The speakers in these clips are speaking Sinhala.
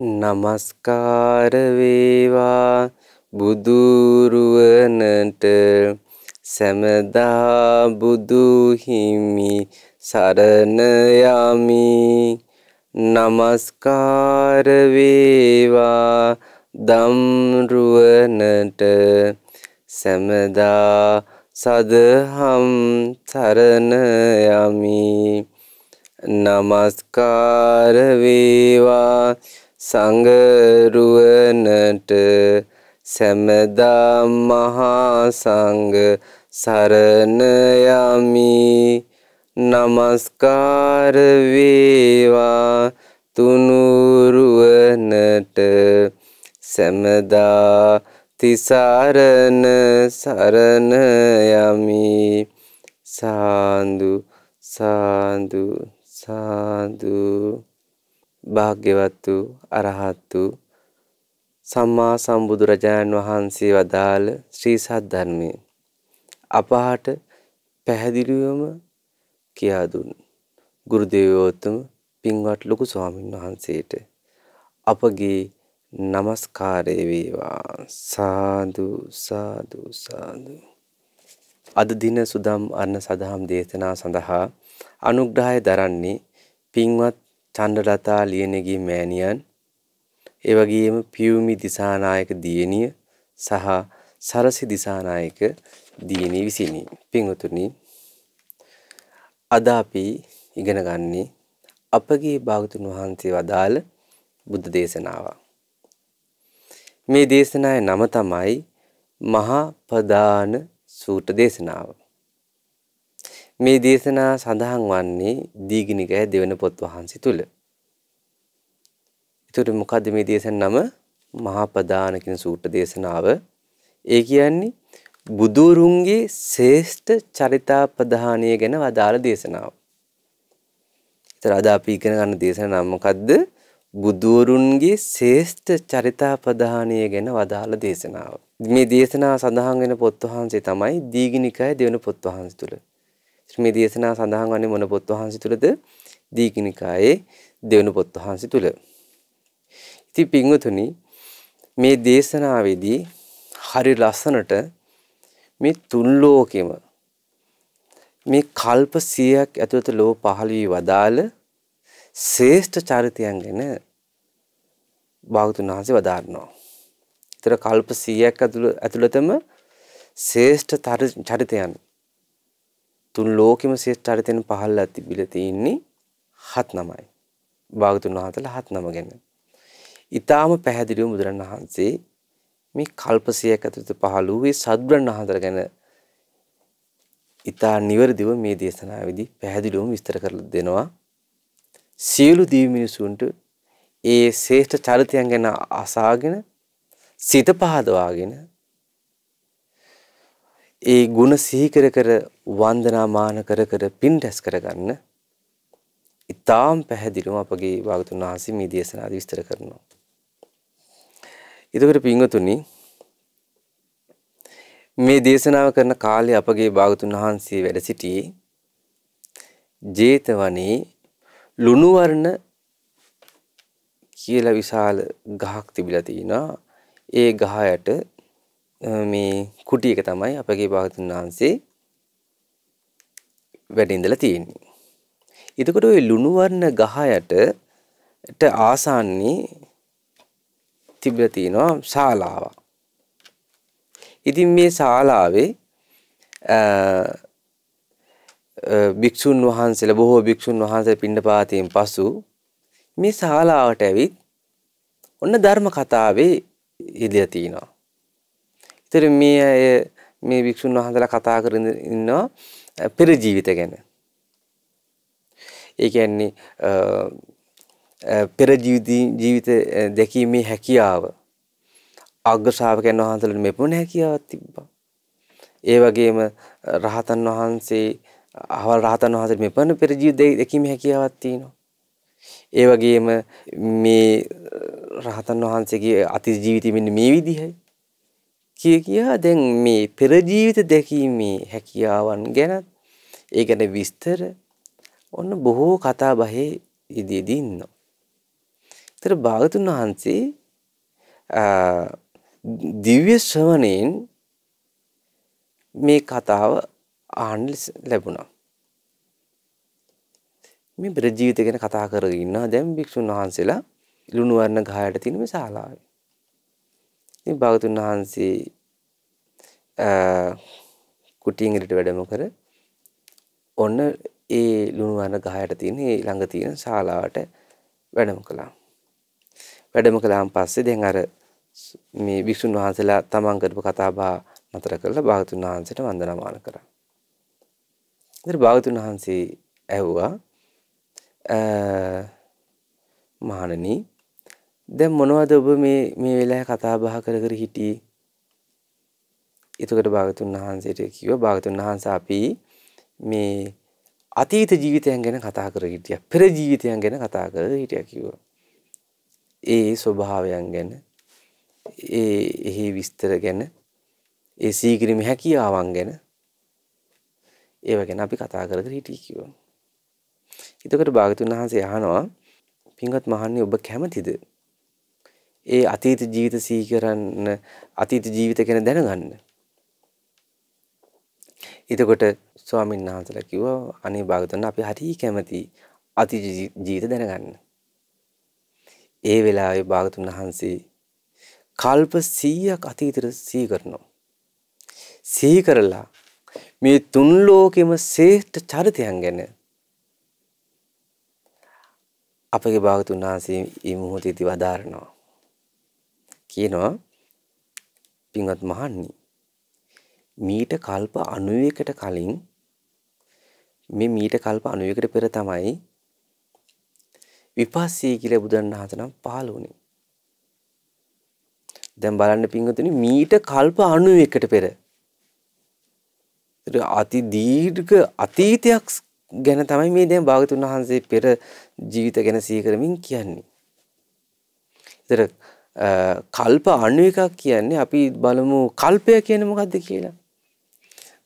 නමස්කාර වේවා. බුදුරුවනට සැමදා බුදු හිමි සරණ යමි. නමස්කාර වේවා. දම්රුවනට සැමදා සදහම් සරණ යමි. නමස්කාර වේවා. සංගරුවනට සැමදා මහා සංඝ සරණ යමි. නමස්කාර වේවා තුනුරුවනට සැමදා තිසරණ සරණ යමි. සාදු සාදු සාදු. භාග්‍යවත් වූ අරහත් වූ සම්මා සම්බුදුරජාණන් වහන්සේ වදාළ ශ්‍රී සද්ධර්මය අපහට පැහැදිලිවම කියා දුන්. ගුරු දේවෝත්තම පින්වත් ලොකු ස්වාමීන් වහන්සේට අපගේ নমස්කාරය වේවා. සාදු සාදු සාදු. අද දින සුදම් අර්ණ සදහම් දේශනා සඳහා අනුග්‍රහය දරන්නේ පින්වත් චන්ද්‍රලතා ලියනගේ මෑණියන් ඒ වගේම පියුමි දිසානායක දියණිය සහ සරසි දිසානායක දියණිය විසිනි. පින්වතුනි අද අපි ඉගෙන ගන්නේ අපගේ භාගතුන් වහන්සේ වදාළ බුද්ධ දේශනාව. මේ දේශනාවේ නම තමයි මහා ප්‍රදාන සූට දේශනාව. මේ දේශනා සඳහන් වන්නේ දීගිනිකය දෙවන පොත් වහන්සේ තුල. ඒතර මොකද්ද මේ දේශන නම? මහා ප්‍රදාන කියන සූත්‍ර දේශනාව. ඒ කියන්නේ බුදුරුන්ගේ ශ්‍රේෂ්ඨ චරිතාපදානය ගැන වදාළ දේශනාව. ඒතර අද අපි ඉගෙන ගන්න දේශන නම මොකද්ද? බුදුරුන්ගේ ශ්‍රේෂ්ඨ චරිතාපදානය ගැන වදාළ දේශනාව. මේ දේශනාව සඳහන් වෙන පොත් වහන්සේ තමයි දීගිනිකය දෙවන පොත් වහන්සේ තුල. මේ දේශනා සඳහන් වන්නේ මොන පොත් වහන්සේ තුලද? දීඝනිකායේ දෙවන පොත් වහන්සේ තුල. ඉතින් පින්වතුනි මේ දේශනාවේදී හරි ලස්සනට මේ තුන් ලෝකෙම මේ කල්ප 100ක් ඇතුළත ලෝ පහළ වී වදාළ ශ්‍රේෂ්ඨ චරිතයන් ගැන භාගතුන් වහන්සේ වදාරනවා. ඒතර කල්ප 100ක් ඇතුළතම ශ්‍රේෂ්ඨ චරිතයන් තුන් ලෝකෙම ශ්‍රේෂ්ඨ චරිතෙන් පහළලා තිබිලා තියෙන්නේ හත් නමයි. භාගතුන් වහන්සේලා හත් නම ගැන. ඊටාම පැහැදිලිව බුදුරණවහන්සේ මේ කල්පසියක් ඇතුළත පහළ වූ මේ සද්බ්‍රහ්මණ වහන්සේලා ගැන ඊටා නිවැරදිව මේ දේශනාවේදී පැහැදිලිවම විස්තර කරලා දෙනවා. සියලු දිවි මිනිසුන්ට ඒ ශ්‍රේෂ්ඨ චරිතයන් ගැන අසාගෙන සිත පහදවාගෙන ඒ ಗುಣ සිහි කර කර වන්දනාමාන කර කර පින් රැස් කරගන්න ඊටාම් පැහැදිලිවම අපගේ භාගතුන් වහන්සේ මේ දේශනාදී විස්තර කරනවා. එතකොට පින්වතුනි මේ දේශනාව කරන කාලේ අපගේ භාගතුන් වහන්සේ වැඩ සිටියේ ජේතවනේ ලුණු වර්ණ කියලා විශාල ගහක් තිබිලා තිනවා. ඒ ගහ යට මේ කුටි එක තමයි අපගේ භාගතුන් වහන්සේ වැඩ ඉඳලා තියෙන්නේ. එතකොට ওই ලුණු වර්ණ ගහ යටට ආසන්නී තිබිලා තියෙනවා ශාලාවක්. ඉතින් මේ ශාලාවේ භික්ෂුන් වහන්සේලා බොහෝ භික්ෂුන් වහන්සේ පින්නපාතයෙන් පසු මේ ශාලාවට ඇවිත් ඔන්න ධර්ම කතාවේ ඉඳලා තිනවා. ඒතර මේ අය මේ වික්ෂුන් වහන්සේලා කතා කරගෙන ඉන්නවා පෙර ජීවිත ගැන. ඒ කියන්නේ පෙර ජීවිත දැකීමේ හැකියාව අග්‍ර ශ්‍රාවකයන් වහන්සේලාට මෙපමණ හැකියාවක් තිබ්බා. ඒ වගේම රහතන් වහන්සේ අහවල් රහතන් වහන්සේට මෙපමණ පෙර ජීවිත දැකීමේ හැකියාවක් තියෙනවා. ඒ වගේම මේ රහතන් වහන්සේගේ අතීත ජීවිතය මෙන්න මේ විදිහයි. කිය කියා දැන් මේ පෙර ජීවිත දැකීමේ හැකියාවන් ගැන ඒ ගැන විස්තර ඔන්න බොහෝ කතා බහේ ඉදීදී ඉන්නවා. ඒතර භාගතුන් වහන්සේ දිව්‍ය ශ්‍රවණයෙන් මේ කතාව අහන්න ලැබුණා. මේ බ්‍ර ජීවිත ගැන කතා කරගෙන ඉන්නවා දැන් භික්ෂුන් වහන්සේලා ලුණු වර්ණ ගහයට තියෙන මේ ශාලාවේ. ඉතින් භාගතුන් වහන්සේ කුටියෙන් ඉරට වැඩම කර ඔන්න ඒ ලුණු වර්ණ ගහයට තියෙන ඒ ළඟ තියෙන ශාලාවට වැඩම කළා. වැඩම කළාන් පස්සේ දැන් අර මේ භික්ෂුන් වහන්සේලා තමන් කරපු කතා බහ නතර කරලා භාගතුන් වහන්සේට වන්දනාමාන කරා. ඉතින් භාගතුන් වහන්සේ ඇහුවා මහණනි දැන් මොනවද ඔබ මේ මේ වෙලාවේ කතා බහ කර කර හිටියේ? එතකොට භාගතුන් වහන්සේට කිව්වා භාගතුන් වහන්සේ අපි මේ අතීත ජීවිතයන් ගැන කතා කර හිටියා. පෙර ජීවිතයන් ගැන කතා කර හිටියා කිව්වා. ඒ ස්වභාවයන් ගැන ඒ එහි විස්තර ගැන ඒ සීගිරිම හැකියාවන් ගැන ඒව ගැන අපි කතා කර කර හිටියේ කිව්වා. එතකොට භාගතුන් වහන්සේ අහනවා පින්වත් මහන්නේ ඔබ කැමතිද? ඒ අතීත ජීවිත සිහි කරන්න අතීත ජීවිත ගැන දැනගන්න. එතකොට ස්වාමීන් වහන්සේලා කිව්වා අනේ භාගතුන් අපි හරි කැමති අතීත ජීවිත දැනගන්න. ඒ වෙලාවේ භාගතුන් වහන්සේ කල්ප 100ක් අතීතෙට සිහි කරනවා. සිහි කරලා මේ තුන් ලෝකෙම ශ්‍රේෂ්ඨ චරිතයන් ගැන අපගේ භාගතුන් වහන්සේ මේ මොහොතේදී වදාරනවා. කියනවා පින්වත් මහන්නි මීට කල්ප 91කට කලින් මේ මීට කල්ප 91කට පෙර තමයි විපස්සී කියලා බුදුන් වහන්සේ නම් පහළ වුණේ. දැන් බලන්න පින්වතුනි මීට කල්ප 91කට පෙර අති දීර්ඝ අතීතයක් ගැන තමයි මේ දැන් භාගතුන් වහන්සේ පෙර ජීවිත ගැන සිහි කරමින් කියන්නේ. ඒතර කල්ප 91ක් කියන්නේ අපි බලමු කල්පය කියන්නේ මොකද්ද කියලා.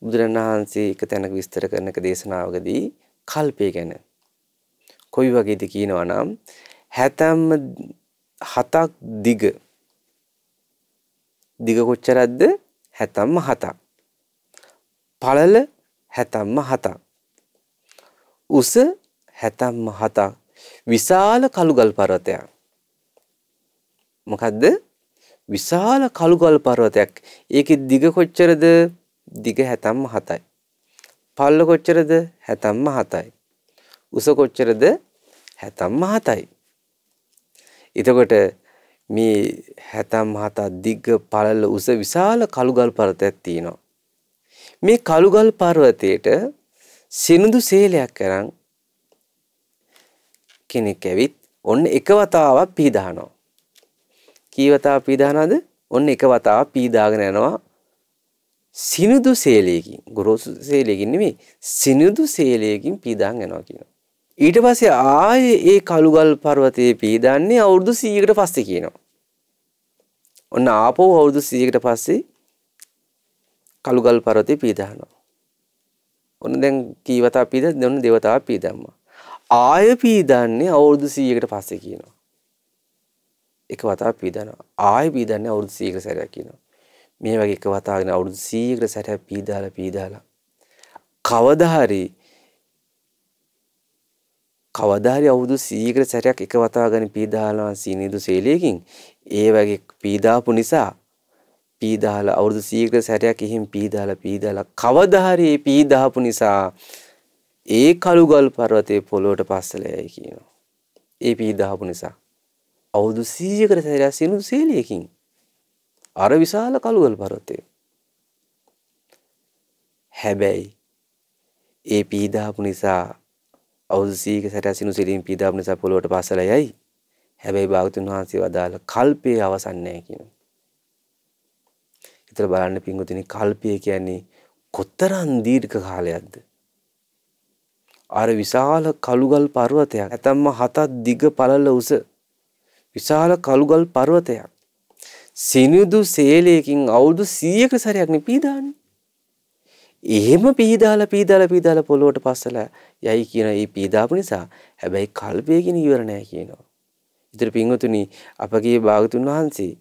බුදුරණාහන්සේ එක තැනක විස්තර කරන එක දේශනාවකදී කල්පය ගැන. කොයි වගේද කියනවා නම් හැතැම්ම හතක් දිග. දිග කොච්චරක්ද? හැතැම්ම හතක්. පළල හැතැම්ම හතක්. උස හැතැම්ම හතක්. විශාල කළුගල් පර්වතයක්. මොකද්ද? විශාල කළුගල් පර්වතයක්. ඒකේ දිග කොච්චරද? දිග හැතැම්ම හතයි. පල්ල කොච්චරද? හැතැම්ම හතයි. උස කොච්චරද? හැතැම්ම හතයි. එතකොට මේ හැතැම් හතක් දිග පළල උස විශාල කළුගල් පර්වතයක් තියෙනවා. මේ කළුගල් පර්වතයට සිනුදු සේලයක් කරන් කෙනෙක් ඇවිත් ඔන්න එක වතාවක් පීදානවා. කී වතාවක් පීදානවද? ඔන්න එක වතාවක් පීදාගෙන යනවා සිනුදු සේලයකින් ගොරෝසු සේලයකින් නෙමෙයි සිනුදු සේලයකින් පීදාන් යනවා කියනවා. ඊට පස්සේ ආයේ ඒ කළුගල් පර්වතයේ පීදන්නේ අවුරුදු 100කට පස්සේ කියනවා. ඔන්න ආපහු අවුරුදු 100කට පස්සේ කළුගල් පර්වතේ පීදහනවා. ඔන්න දැන් කී වතාවක් පීදද? ඔන්න දෙවතාවක් පීදම්මා. ආය පීදන්නේ අවුරුදු 100කට පස්සේ කියනවා. එක වතාවක් පීදනවා. ආය පීදන්නේ අවුරුදු 100කට සැරයක් කියනවා. මේ වගේ එක වතාවගෙන අවුරුදු 100කට සැරයක් පීදාලා පීදාලා කවදා හරි කවදා හරි අවුරුදු 100කට සැරයක් එක වතාවගෙන පීදාලා සීනිදු සේලයකින් ඒ වගේ පීදාපු නිසා පීදාලා අවුරුදු 100කට සැරයක් එහෙම පීදාලා පීදාලා කවදා හරි පීදාපු නිසා ඒ කළුගල් පර්වතයේ පොළොවට පස්සලයයි කියනවා. ඒ පීදාපු නිසා අවුරුදු 100කට සැරයක් සිනුදු සේලයකින් අර විශාල කළුගල් පර්වතය. හැබැයි ඒ පීදාපු නිසා අවුරුදු 100ක සැරයක් සිනුදු සේලයෙන් පීදාපු නිසා පොළොවට පස්සලයයි. හැබැයි භාගතුන් වහන්සේ වදාළ කල්පයේ අවසන් නැහැ කියනවා. හිතලා බලන්න පින්වතුනි කල්පය කියන්නේ කොතරම් දීර්ඝ කාලයක්ද? අර විශාල කළුගල් පර්වතයක් ඇතම්ම හතක් දිග පළල උස විශාල කළුගල් පර්වතයක්. සිනිදු සේලයකින් අවුරුදු 100ක සැරයක් නේ පීදාන්නේ. එහෙම පීදාලා පීදාලා පීදාලා පොළොවට පස්සලා යයි කියන මේ පීදාපු නිසා හැබැයි කල්පය කියන ඉවර නෑ කියනවා. ඉතින් පින්වතුනි අපගේ භාගතුන් වහන්සේ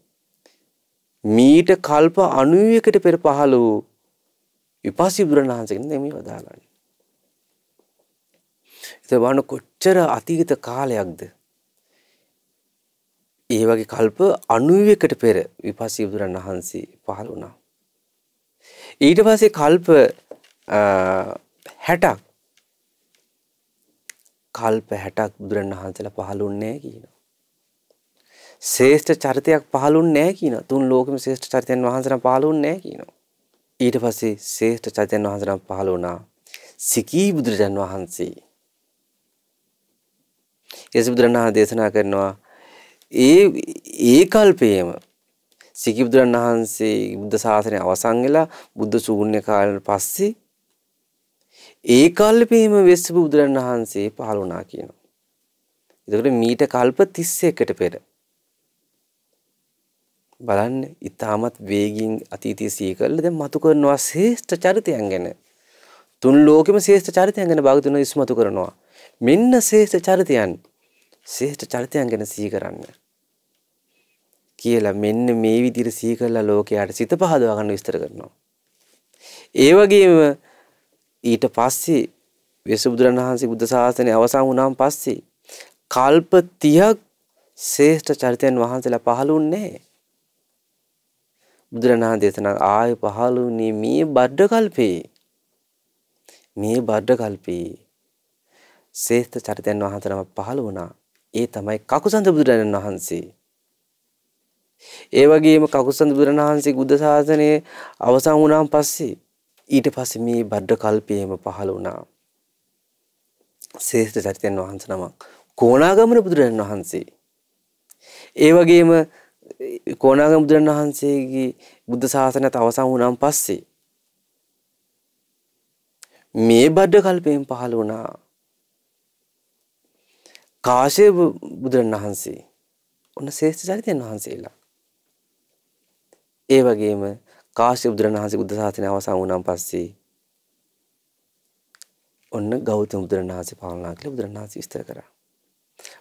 මීට කල්ප 90කට පෙර පහළ වූ විපස්සී බුදුරණාහන්සේගෙන් මේ වදාළන්නේ. ඉතින් වහන කොච්චර අතීත කාලයක්ද ඒ වගේ කල්ප 91කට පෙර විපස්සී බුදුරණවහන්සේ පහළ වුණා. ඊට පස්සේ කල්ප 60ක් කල්ප 60ක් බුදුරණවහන්සේලා පහළුන්නේ නැහැ කියනවා. ශ්‍රේෂ්ඨ චරිතයක් පහළුන්නේ නැහැ කියනවා. තුන් ලෝකෙම ශ්‍රේෂ්ඨ චරිතයන් වහන්සේලා පහළුන්නේ නැහැ කියනවා. ඊට පස්සේ ශ්‍රේෂ්ඨ චරිතයන් වහන්සේලා පහළ වුණා. සිකී බුදුරජාන් වහන්සේ. යස බුදුරණවහන්සේ දේශනා කරනවා ඒ ඒ කල්පයේම සිකී බුදුරන් වහන්සේ බුද්ධ ශාසනය අවසන් වෙලා බුද්ධ ශූන්‍ය කාලෙට පස්සේ ඒ කල්පේම වෙස්සපු බුදුරන් වහන්සේ පහළ වුණා කියනවා. එතකොට මීට කල්ප 31කට පෙර බලන්න ඊටමත් වේගින් අතීතයේ සිහි කරලා දැන් මතු කරනවා ශ්‍රේෂ්ඨ චරිතයන් ගැන. තුන් ලෝකෙම ශ්‍රේෂ්ඨ චරිතයන් ගැන භාගතුන ඉස්මතු කරනවා. මෙන්න ශ්‍රේෂ්ඨ චරිතයන් ශ්‍රේෂ්ඨ චරිතයන් ගැන සිහි කරන්න. කියලා මෙන්න මේ විදිහට සිහි කරලා ලෝකයට සිත පහදවා ගන්න විස්තර කරනවා. ඒ වගේම ඊට පස්සේ වෙසබුදුරන් වහන්සේ බුද්ධ ශාසනය අවසන් වුණාන් පස්සේ කල්ප 30ක් ශ්‍රේෂ්ඨ චරිතයන් වහන්සේලා පහළුන්නේ නැහැ. බුදුරණාහි දේශනා ආය පහළුනේ මේ බඩ කල්පේ. මේ බඩ කල්පේ ශ්‍රේෂ්ඨ චරිතයන් වහන්සේනම පහළ වුණා. ඒ තමයි කකුසඳ බුදුරජාණන් වහන්සේ. ඒ වගේම කකුසඳ බුදුරජාණන් වහන්සේ බුද්ධ ශාසනයේ අවසන් වුණාන් පස්සේ ඊට පස්සේ මේ බඩ කල්පයේම පහළ වුණා. ශ්‍රේෂ්ඨ චරිතයන් වහන්සේ නමක් කොණාගමන බුදුරජාණන් වහන්සේ. ඒ වගේම කොණාගම බුදුරන් වහන්සේගේ බුද්ධ ශාසනයත් අවසන් වුණාන් පස්සේ මේ බඩ කල්පයෙන් පහළ වුණා කාශ්‍යප බුදුරන් වහන්සේ ඔන්න ශ්‍රේෂ්ඨ චරිතයන් වහන්සේලා ඒ වගේම කාශ්‍යප බුදුරන් වහන්සේ බුද්ධ ශාසනය අවසන් වුණාන් පස්සේ ඔන්න ගෞතම බුදුරන් වහන්සේ පාලනා කළ බුදුරන් වහන්සේ විස්තර කරා.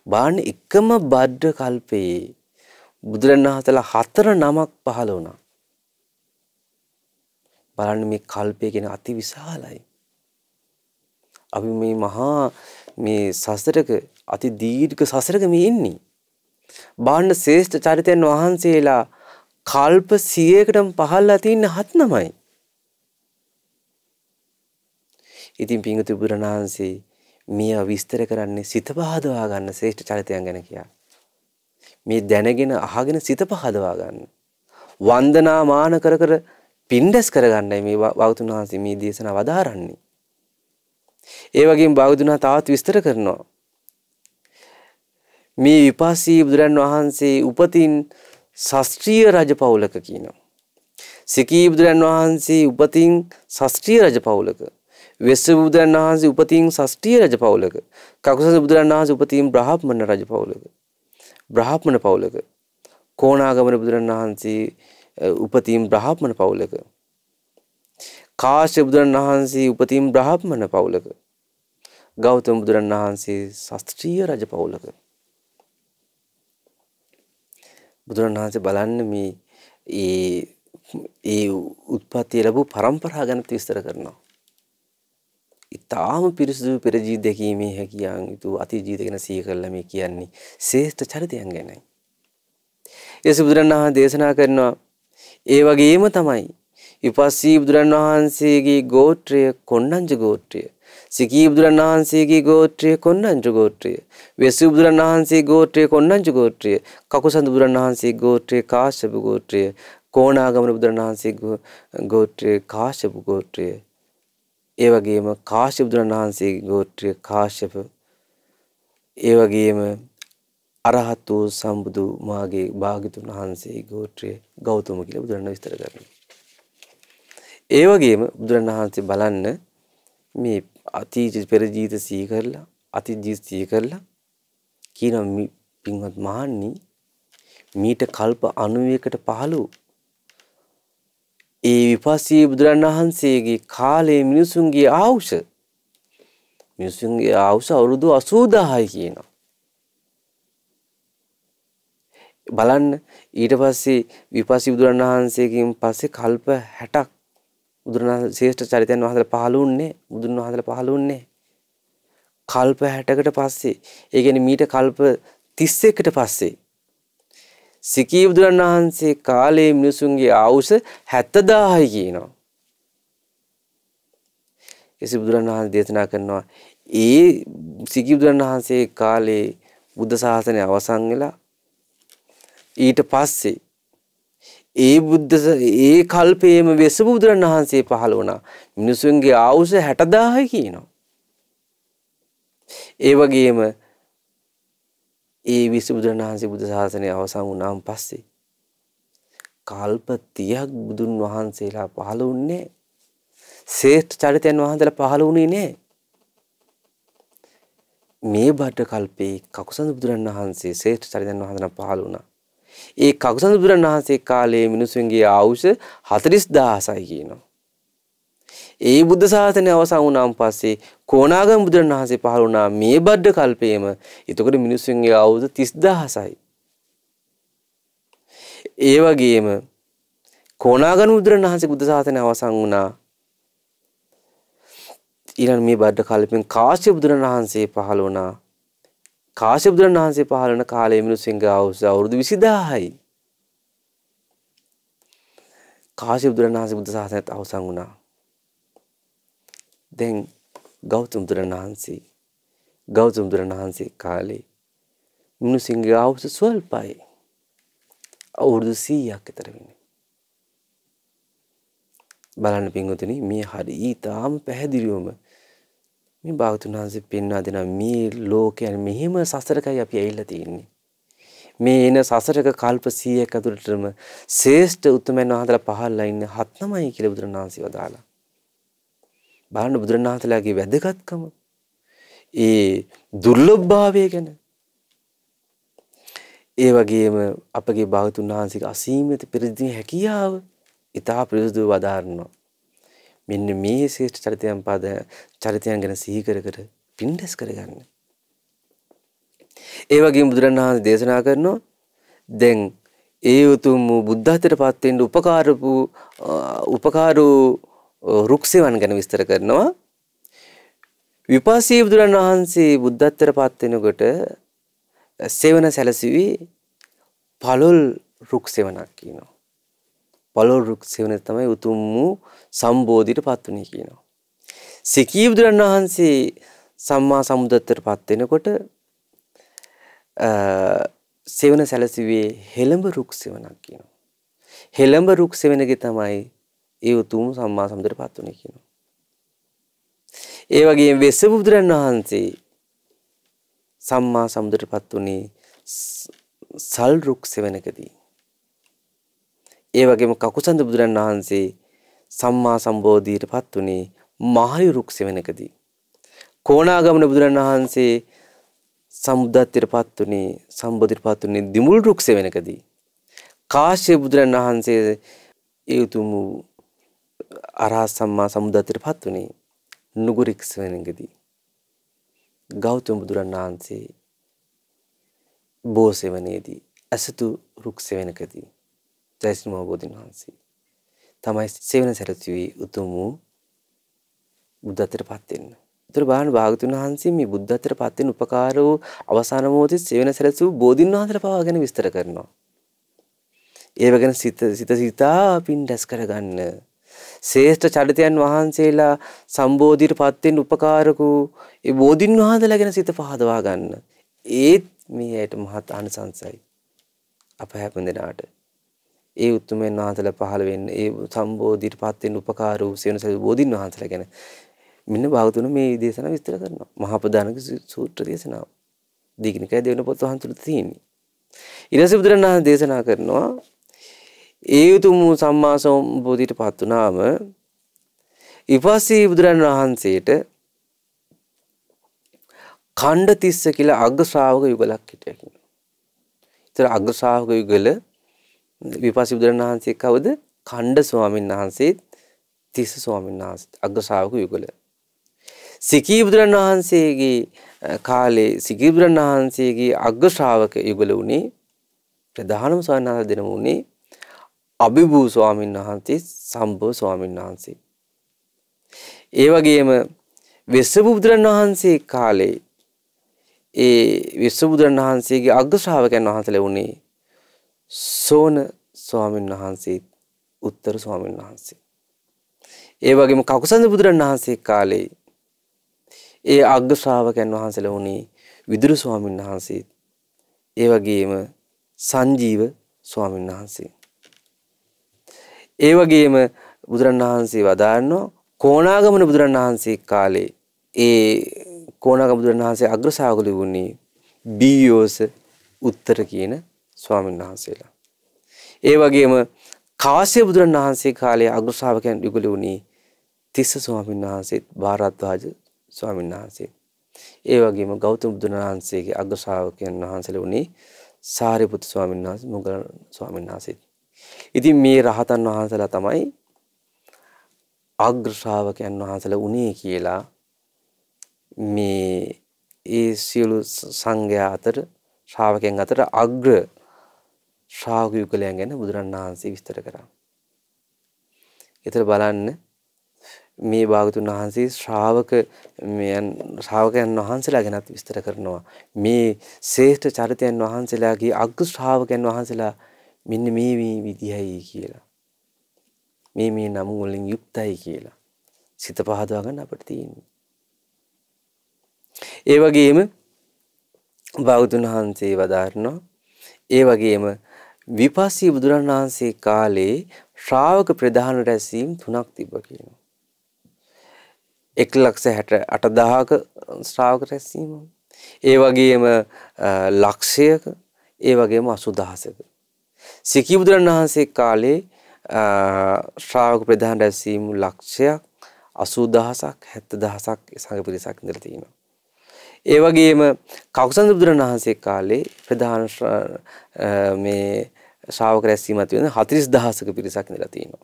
බාන්න එකම බඩ කල්පයේ බුදුරණවහන්සේලා හතර නමක් පහළ වුණා. බලන්න මේ කල්පය කියන අති විශාලයි. අපි මේ මහා මේ සසරක අති දීර්ඝ සසරක මේ ඉන්නේ. බාන්න ශ්‍රේෂ්ඨ චරිතයන් වහන්සේලා කල්ප 100කටම පහළලා තියෙන හත් නමයි. ඉතින් පිංගුතු බුදුරණවහන්සේ මිය විස්තර කරන්නේ සිත පහදවා ගන්න ශ්‍රේෂ්ඨ චරිතයන් ගැන කියලා. මේ දැනගෙන අහගෙන සිත පහදවා ගන්න. වන්දනා මාන කර කර පින්ඩස් කරගන්නයි මේ භාගතුන් වහන්සේ මේ දේශනා වදාරන්නේ. ඒ වගේම භාගතුන් තවත් විස්තර කරනවා. මේ විපස්සී බුදුරන් වහන්සේ උපතින් ශාස්ත්‍රීය රජ පවුලක කියනවා. සිකී බුදුරන් වහන්සේ උපතින් ශාස්ත්‍රීය රජ පවුලක. වෙස්ස බුදුරන් වහන්සේ උපතින් ශාස්ත්‍රීය රජ පවුලක. කකුසඳ බුදුරන් වහන්සේ උපතින් බ්‍රාහ්මණ රජ පවුලක. බ්‍රාහ්මණ පවුලක කෝණාගමන බුදුරන් වහන්සේ උපතීම් බ්‍රාහ්මණ පවුලක කාශ්‍යප බුදුරන් වහන්සේ උපතීම් බ්‍රාහ්මණ පවුලක ගෞතම බුදුරන් වහන්සේ ශාස්ත්‍රීය රජ පවුලක බුදුරන් වහන්සේ බලන්න මේ ඒ ඒ උත්පත්ති ලැබූ પરම්පරා ගැන විස්තර කරනවා ඉතාම පිරිසිදු පෙර ජීවිත දැකීමේ හැකියාවන් යුතු අතීත ජීවිත ගැන සිහි කරලා මේ කියන්නේ ශ්‍රේෂ්ඨ චරිතයන් ගැනයි. ඒස බුදුරණවහන්සේ දේශනා කරනවා ඒ වගේම තමයි විපස්සී බුදුරන් වහන්සේගේ ගෝත්‍රය කොණ්ණංජ ගෝත්‍රය. සිකී බුදුරන් වහන්සේගේ ගෝත්‍රය කොණ්ණංජ ගෝත්‍රය. වෙස්සු බුදුරන් වහන්සේ ගෝත්‍රය කොණ්ණංජ ගෝත්‍රය. කකුසඳ බුදුරන් වහන්සේ ගෝත්‍රය කාශ්‍යප ගෝත්‍රය. කෝණාගමන බුදුරන් වහන්සේ ගෝත්‍රය කාශ්‍යප ගෝත්‍රය. ඒ වගේම කාශ්‍යප බුදුරන් වහන්සේගේ ගෝත්‍රය කාශ්‍යප ඒ වගේම අරහත් වූ සම්බුදු මාගේ භාග්‍යතුන් වහන්සේ ගෝත්‍රය ගෞතම කියලා බුදුරන් විස්තර කරනවා. ඒ වගේම බුදුරන් වහන්සේ බලන්න මේ අතීත පෙර ජීවිත සිහි කරලා අතීත ජීවිත සිහි කරලා කියන පින්වත් මහන්නි මීට කල්ප 91කට පහළ ඒ විපස්සී බුදුරන් වහන්සේගේ කාලයේ මිනිසුන්ගේ ආවුෂ මිනිසුන්ගේ ආවුෂ අවුරුදු 80000යි කියනවා. බලන්න ඊට පස්සේ විපස්සී බුදුරන් වහන්සේගෙන් පස්සේ කල්ප 60ක් බුදුරණන් ශ්‍රේෂ්ඨ චරිතයන් වහන්සේලා පහළ වුණේ බුදුන් වහන්සේලා පහළ වුණේ කල්ප 60කට පස්සේ ඒ කියන්නේ මීට කල්ප 31කට පස්සේ සිකී බුදුරන් වහන්සේ කාලේ මිනිසුන්ගේ ආයුෂ 70000යි කියනවා. එසේ බුදුරන් වහන්සේ දේශනා කරනවා ඒ සිකී බුදුරන් වහන්සේ කාලේ බුද්ධ ශාසනය අවසන් වෙලා ඊට පස්සේ ඒ බුද්ධ ඒ කල්පයේම වෙස බුදුරන් වහන්සේ පහළ වුණා. මිනිසුන්ගේ ආයුෂ 60000යි කියනවා. ඒ වගේම ඒ විසුබුදුරන් වහන්සේ බුදු ශාසනය අවසන් වුණාන් පස්සේ කල්ප 30ක් බුදුන් වහන්සේලා පහළ වුණේ ශ්‍රේෂ්ඨ චරිතයන් වහන්සේලා පහළ වුණේ නෑ මේ බඩ කල්පේ කකුසඳ බුදුරන් වහන්සේ ශ්‍රේෂ්ඨ චරිතයන් වහන්සේලා පහළ වුණා ඒ කකුසඳ බුදුරන් වහන්සේ කාලයේ මිනිසුන්ගේ ආයුෂ 40000යි කියනවා ඒ බුද්ධ ශාසනය අවසන් වුණාන් පස්සේ කොණාගම බුදුරණවහන්සේ පහළ වුණා මේ බද්ද කල්පයේම. එතකොට මිනිස්සුන්ගේ අවුරුදු 30000යි. ඒ වගේම කොණාගම බුදුරණවහන්සේ බුද්ධ ශාසනය අවසන් වුණා. ඊළඟ මේ බද්ද කල්පෙන් කාශ්‍යප බුදුරණවහන්සේ පහළ වුණා. කාශ්‍යප බුදුරණවහන්සේ පහළ වෙන කාලයේ මිනිස්සුන්ගේ අවුරුදු 20000යි. කාශ්‍යප බුදුරණවහන්සේ බුද්ධ ශාසනයත් අවසන් වුණා. දැන් ගෞතම බුදුරණවහන්සේ ගෞතම බුදුරණවහන්සේ කාලේ මිනිසුන්ගේ ආයුෂ ස්වල්පයි. අවුරුදු 100ක් විතර වෙන්නේ. බලන්න පින්වතුනි මේ හරි ඊටාම පැහැදිලිවම මේ භාගතුන් වහන්සේ පෙන්වා දෙන මේ ලෝකයන් මෙහෙම සසරකයි අපි ඇවිල්ලා තියෙන්නේ. මේ එන සසරක කල්ප 100ක් ඇතුළතම ශ්‍රේෂ්ඨ උතුමන් වහන්සේලා පහළලා ඉන්නේ හත් නමයි කියලා බුදුරණවහන්සේ වදාලා. බලන්න බුදුරණාහතලාගේ වැදගත්කම ඒ දුර්ලභභාවය ගැන ඒ වගේම අපගේ භාගතුන් වහන්සේගේ අසීමිත පිරිසිදු හැකියාව ඉතා පිරිසිදුව වදාරනවා මෙන්න මේ ශ්‍රේෂ්ඨ චරිතයන් පද චරිතයන් ගැන සිහි කර කර පින්ඩස් කරගන්න ඒ වගේම බුදුරණවහන්සේ දේශනා කරනවා දැන් ඒ උතුම් බුද්ධත්වයට පත් වෙන්න උපකාරපු උපකාරෝ රුක්සෙවන් ගැන විස්තර කරනවා. විපස්සී බුදුරන් වහන්සේ බුද්ධත්වයට පත් වෙනකොට සෙවන සැලසුවේ පළොල් රුක් සෙවණක් කියනවා. පළොල් රුක් සෙවන තමයි උතුම් වූ සම්බෝධියට පත් වුණේ කියනවා. සිකී බුදුරන් වහන්සේ සම්මා සම්බුද්ධත්වයට පත් වෙනකොට සෙවන සැලසුවේ හෙළඹ රුක් සෙවණක් කියනවා. හෙළඹ රුක් සෙවණගේ තමයි ඒ උතුම් සම්මා සම්බුදට පත් වුණේ කියනවා. ඒ වගේම වෙස්ස බුදුරන් වහන්සේ සම්මා සම්බුදට පත් වුණේ සල් රුක් සෙවණකදී. ඒ වගේම කකුසඳ බුදුරන් වහන්සේ සම්මා සම්බෝධියට පත් වුණේ මහයු රුක් සෙවණකදී. කොණාගමන බුදුරන් වහන්සේ සම්බුද්ධත්වයට පත් වුණේ සම්බෝධියට පත් වුණේ දිමුල් රුක් සෙවණකදී. කාශ්‍යප බුදුරන් වහන්සේ ඒ උතුම් අරහත් සම්මා සම්බුද්ධත්වයට පත් වුණේ නුගුරික් සෙවණකදී. ගෞතම බුදුරන් වහන්සේ බෝසෙවණේදී අසතු රුක් සෙවණකදී ජයසිංහ මහබෝධින් වහන්සේ තමයි සෙවණ සැරසුවේ උතුම් වූ බුද්ධත්වයට පත් වෙන්න. ඒතර බාහන භාගතුන් වහන්සේ මේ බුද්ධත්වයට පත් වෙන උපකාර වූ අවසාන මොහොතේ සෙවණ සැරසූ බෝධින් වහන්සේලා පවා ගැන විස්තර කරනවා. ඒව ගැන සිත සිත සිතා පින් රැස් කරගන්න ශ්‍රේෂ්ඨ චරිතයන් වහන්සේලා සම්බෝධියට පත් වෙන්න උපකාරකු ඒ බෝධින් වහන්සේලා ගැන සිත පහදවා ගන්න. ඒත් මේ ඇයට මහත් ආනිසංසයි. අප හැපෙන්දෙනාට. ඒ උතුමෙන් වහන්සේලා පහළ වෙන්න ඒ සම්බෝධියට පත් වෙන්න උපකාර වූ සියලු සල් බෝධින් වහන්සේලා ගැන මෙන්න භාගතුන මේ දේශනාව විස්තර කරනවා. මහා ප්‍රධානක සූත්‍ර දේශනාව. දීගනිකය දෙවන පොත් වහන්සේට තියෙන්නේ. ඊළඟ බුදුරණන් දේශනා කරනවා ඒ උතුම් වූ සම්මා සම්බෝධියට පත් වුණාම ඊපස්සේ බුදුරන් වහන්සේට ඛණ්ඩ තිස්ස කියලා අග්ග ශ්‍රාවක යුගලක් හිටියා කියනවා. ඒතර අග්ග ශ්‍රාවක යුගල විපස්සී බුදුරන් වහන්සේ කවුද? ඛණ්ඩ ස්වාමීන් වහන්සේ තිස්ස ස්වාමීන් වහන්සේ අග්ග ශ්‍රාවක යුගල. සිකී බුදුරන් වහන්සේගේ කාලේ සිකී බුදුරන් වහන්සේගේ අග්ග ශ්‍රාවක යුගල උනේ ප්‍රධානම ස්වාමීන් වහන්සේ දෙනම උනේ අභිභූ ස්වාමීන් වහන්සේ සම්භව ස්වාමීන් වහන්සේ. ඒ වගේම වෙස්සබුදුරන් වහන්සේ කාලේ ඒ විශ්වබුදුරන් වහන්සේගේ අග්‍ර ශ්‍රාවකයන් වහන්සේලා වුණේ සෝන ස්වාමීන් වහන්සේ උත්තර ස්වාමීන් වහන්සේ. ඒ වගේම කකුසඳ බුදුරන් වහන්සේ කාලේ ඒ අග්‍ර ශ්‍රාවකයන් වහන්සේලා වුණේ විදුරු ස්වාමීන් වහන්සේ. ඒ වගේම සංජීව ස්වාමීන් වහන්සේ. ඒ වගේම බුදුරන් වහන්සේ වදාරනවා කෝණාගමන බුදුරන් වහන්සේ කාලේ ඒ කෝණාගම බුදුරන් වහන්සේ අග්‍ර ශ්‍රාවකලු වුණේ බීයෝස උත්තර කියන ස්වාමීන් වහන්සේලා. ඒ වගේම කාශ්‍යප බුදුරන් වහන්සේ කාලේ අග්‍ර ශ්‍රාවකයන් යුගල වුණේ තිස්ස ස්වාමීන් වහන්සේත් භාරද්වාජ ස්වාමීන් වහන්සේ. ඒ වගේම ගෞතම බුදුන් වහන්සේගේ අග්‍ර ශ්‍රාවකයන් වහන්සේලා වුණේ සාරිපුත්තු ස්වාමීන් වහන්සේ මොග්ගල ස්වාමීන් වහන්සේ. ඉතින් මේ රහතන් වහන්සේලා තමයි අග්‍ර ශ්‍රාවකයන් වහන්සේලා උනේ කියලා මේ ඒ සියලු සංඝයා අතර ශ්‍රාවකයන් අතර අග්‍ර ශ්‍රාවක යුගලයන් ගැන බුදුරණන් වහන්සේ විස්තර කරා. ඒතර බලන්න මේ භාගතුන් වහන්සේ ශ්‍රාවක මෙයන් ශ්‍රාවකයන් වහන්සේලා ගැනත් විස්තර කරනවා. මේ ශ්‍රේෂ්ඨ චරිතයන් වහන්සේලාගේ අග්‍ර ශ්‍රාවකයන් වහන්සේලා මෙන්න මේ මේ විදිහයි කියලා. මේ මේ නම් වලින් යුක්තයි කියලා. සිත පහදවා ගන්න අපිට තියෙන්නේ. ඒ වගේම භාගතුන් වහන්සේ වදාරනවා ඒ වගේම විපස්සී බුදුරන් වහන්සේ කාලේ ශ්‍රාවක ප්‍රධාන රැස්වීම් තුනක් තිබ්බ කියනවා. 168000ක ශ්‍රාවක රැස්වීම. ඒ වගේම ලක්ෂයක ඒ වගේම 80000ක. සිකී බුදුරන් වහන්සේ කාලේ ශ්‍රාවක ප්‍රධාන රැස්වීම් ලක්ෂයක් 80000ක් 70000ක් සංඝ පිරිසක් ඉඳලා තියෙනවා. ඒ වගේම කකුසඳ බුදුරන් වහන්සේ කාලේ ප්‍රධාන මේ ශ්‍රාවක රැස්වීමක් වෙන 40000ක පිරිසක් ඉඳලා තියෙනවා.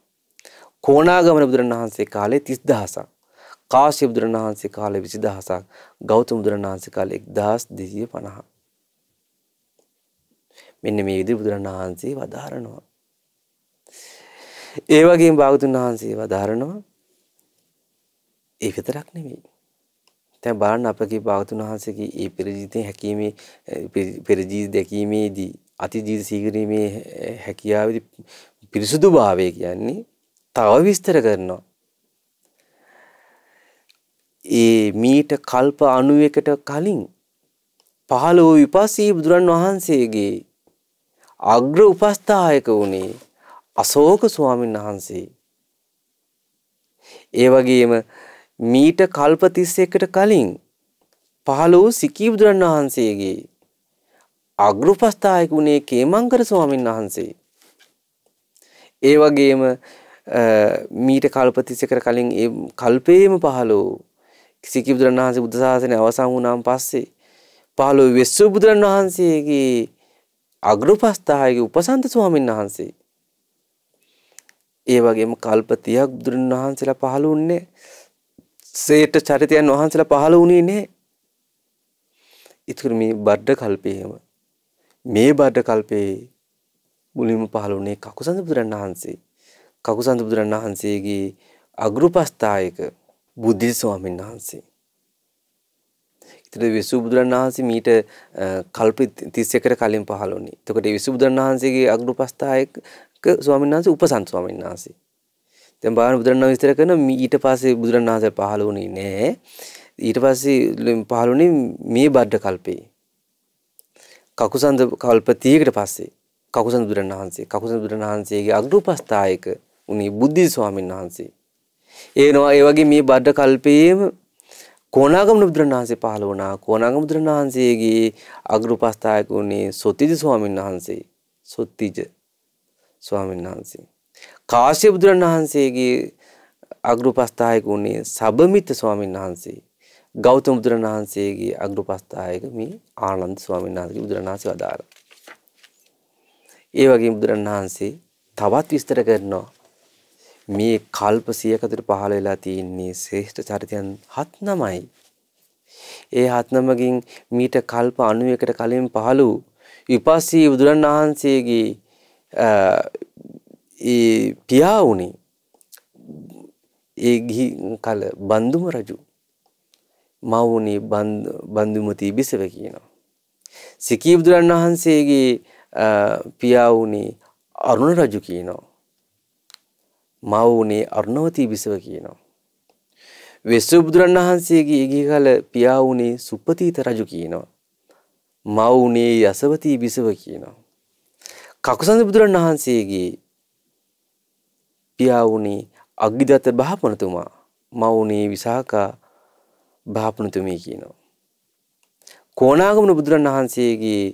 කොණාගමන බුදුරන් වහන්සේ කාලේ 30000ක්. කාශ්‍යප බුදුරන් වහන්සේ කාලේ 20000ක්. ගෞතම බුදුරන් වහන්සේ කාලේ 1250ක්. මෙන්න මේ විදිහට බුදුරන් වහන්සේ වදාරනවා. ඒ වගේම භාගතුන් වහන්සේ වදාරනවා ඒ විතරක් නෙමෙයි. දැන් බලන්න අපගේ භාගතුන් වහන්සේගේ ඒ පෙර ජීවිතේ හැකීමේ පෙර ජීවිත දැකීමේදී අති ජීවිත සීගරීමේ හැකියාවේදී පිරිසුදු භාවය කියන්නේ තව විස්තර කරනවා. ඒ මීට කල්ප 91ට කලින් පහළ වූ විපස්සී බුදුරන් වහන්සේගේ අග්‍ර උපස්ථායක වුණේ අශෝක ස්වාමීන් වහන්සේ. ඒ වගේම මීට කල්ප 31කට කලින් පහළ වූ සිකී බුදුරන් වහන්සේගේ අග්‍රපස්ථායක වුණේ කේමංකර ස්වාමීන් වහන්සේ. ඒ වගේම මීට කල්ප 31කට කලින් ඒ කල්පේම පහළ වූ සිකී බුදුරන් වහන්සේ බුද්ධ ශාසනය අවසන් වුණාන් පස්සේ පහළ වූ වෙස්සු බුදුරන් වහන්සේගේ අග්‍රපස්ථායක උපසන්ත ස්වාමීන් වහන්සේ. ඒ වගේම කල්ප 30ක් බුදුරන් වහන්සේලා පහළ වුණේ සේට චරිතයන් වහන්සේලා පහළ වුණේ නැහැ. ඉතුරු මේ බඩ කල්පේම මේ බඩ කල්පේ මුලින්ම පහළ වුණේ කකුසඳ බුදුරන් වහන්සේ. කකුසඳ බුදුරන් වහන්සේගේ අග්‍රපස්ථායක බුද්ධි ස්වාමීන් වහන්සේ. ඉතින් විසු බුදුරන් වහන්සේ මීට කල්ප 31කට කලින් පහළ වුණේ. එතකොට විසු බුදුරන් වහන්සේගේ අග්‍රපස්ථායක ස්වාමීන් වහන්සේ උපසන්ත ස්වාමීන් වහන්සේ. දැන් බලන්න බුදුරණන් විස්තර කරන ඊට පස්සේ බුදුරණන් වහන්සේ පහළ වුණේ නෑ. ඊට පස්සේ පහළ වුණේ මේ බඩ කල්පේ. කකුසන්ද කල්ප 30කට පස්සේ කකුසන්ද බුදුරණන් වහන්සේ කකුසන්ද බුදුරණන් වහන්සේගේ අග්‍රපස්ථායක උනි බුද්ධි ස්වාමීන් වහන්සේ. ඒනවා ඒ වගේ මේ බඩ කල්පයේම කොණාගම බුදුරණන් වහන්සේ පහළ වුණා. කොණාගම බුදුරණන් වහන්සේගේ අග්‍රපස්ථායක උනේ සොතිජ ස්වාමීන් වහන්සේ. සොත්තිජ ස්වාමීන් වහන්සේ. කාශ්‍ය බුදුරන් වහන්සේගේ අග්‍රපස්ථායක වුණේ සබමිත ස්වාමීන් වහන්සේ. ගෞතම බුදුරන් වහන්සේගේ අග්‍රපස්ථායක මේ ආනන්ද ස්වාමීන් වහන්සේගේ බුදුරන් වහන්සේ වදාළා. ඒ වගේම බුදුරන් වහන්සේ තවත් විස්තර කරනවා මේ කල්ප 100කට පහළ වෙලා තියෙන්නේ ශ්‍රේෂ්ඨ චරිතයන් හත් නමයි. ඒ හත් නමකින් මීට කල්ප 91කට කලින් පහළ වූ විපස්සී බුදුරන් වහන්සේගේ ඒ පියා වුණේ ඒ ගිහි කල බන්දුම රජු මවුනේ බන්දුමති බිසව කියනවා. සිකී බුදුරන් වහන්සේගේ පියා වුණේ අරුණ රජු කියනවා. මව වුණේ අරුණවතී බිසව කියනවා. වෙස්සු බුදුරන් වහන්සේගේ ගිහි කල පියා වුණේ සුප්පතීත රජු කියනවා. මව වුණේ යසවතී බිසව කියනවා. කකුසඳ බුදුරන් වහන්සේගේ පියා වුණේ අග්ගිදත්ත බ්‍රාහ්මණතුමා මව වුණේ විසාකා බ්‍රාහ්මණතුමී කියනවා. කෝණාගමන බුදුරන් වහන්සේගේ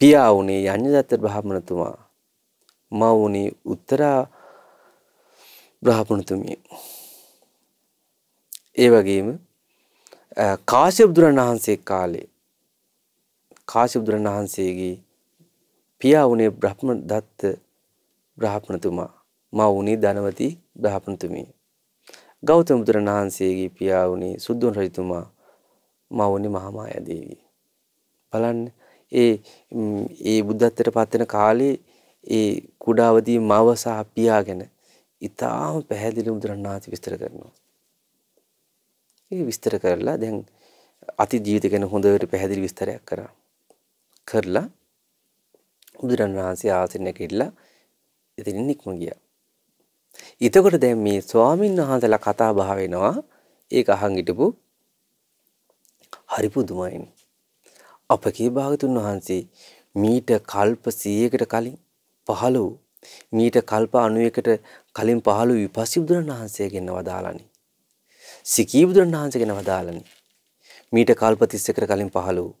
පියා වුණේ යඤ්ඤදත්ත බ්‍රාහ්මණතුමා මව වුණේ උත්තරා බ්‍රාහ්මණතුමිය. ඒ වගේම කාශ්‍යප බුදුරන් වහන්සේ කාලේ කාශ්‍යප බුදුරන් වහන්සේගේ පියා වුණේ බ්‍රහ්ම දත්ත බ්‍රාහ්මණතුමා මව වුණේ ධනවති බ්‍රාහ්මණතුමිය. ගෞතම බුදුරන් වහන්සේගේ පියා වුණේ සුද්ධෝන් රජතුමා මව වුණේ මහාමායා දේවිය. බලන්න ඒ ඒ බුද්ධත්වයට පත් වෙන කාලේ ඒ කුඩාවදී මව සහ පියා ගැන ඊටාම පැහැදිලිව බුදුරණාහි විස්තර කරනවා. ඒ විස්තර කරලා දැන් අති ජීවිත ගැන හොඳට පැහැදිලි විස්තරයක් කරා. කරලා බුදුරණාහි ආසනෙක ඉట్లా ඉතින් නික්ම ගියා. එතකොට දැන් මේ ස්වාමීන් වහන්සේලා කතා බහ වෙනවා ඒක අහන් හිටපු හරි පුදුමයිනේ. අපගේ භාගතුන් වහන්සේ මීට කල්ප 100කට කලින් පහළ වූ මීට කල්ප 91කට කලින් පහළ වූ විපස්සී බුදුරන් වහන්සේ ගැන වදාළනි. සිකී බුදුරන් වහන්සේ ගැන වදාළනි. මීට කල්ප 30කට කලින් පහළ වූ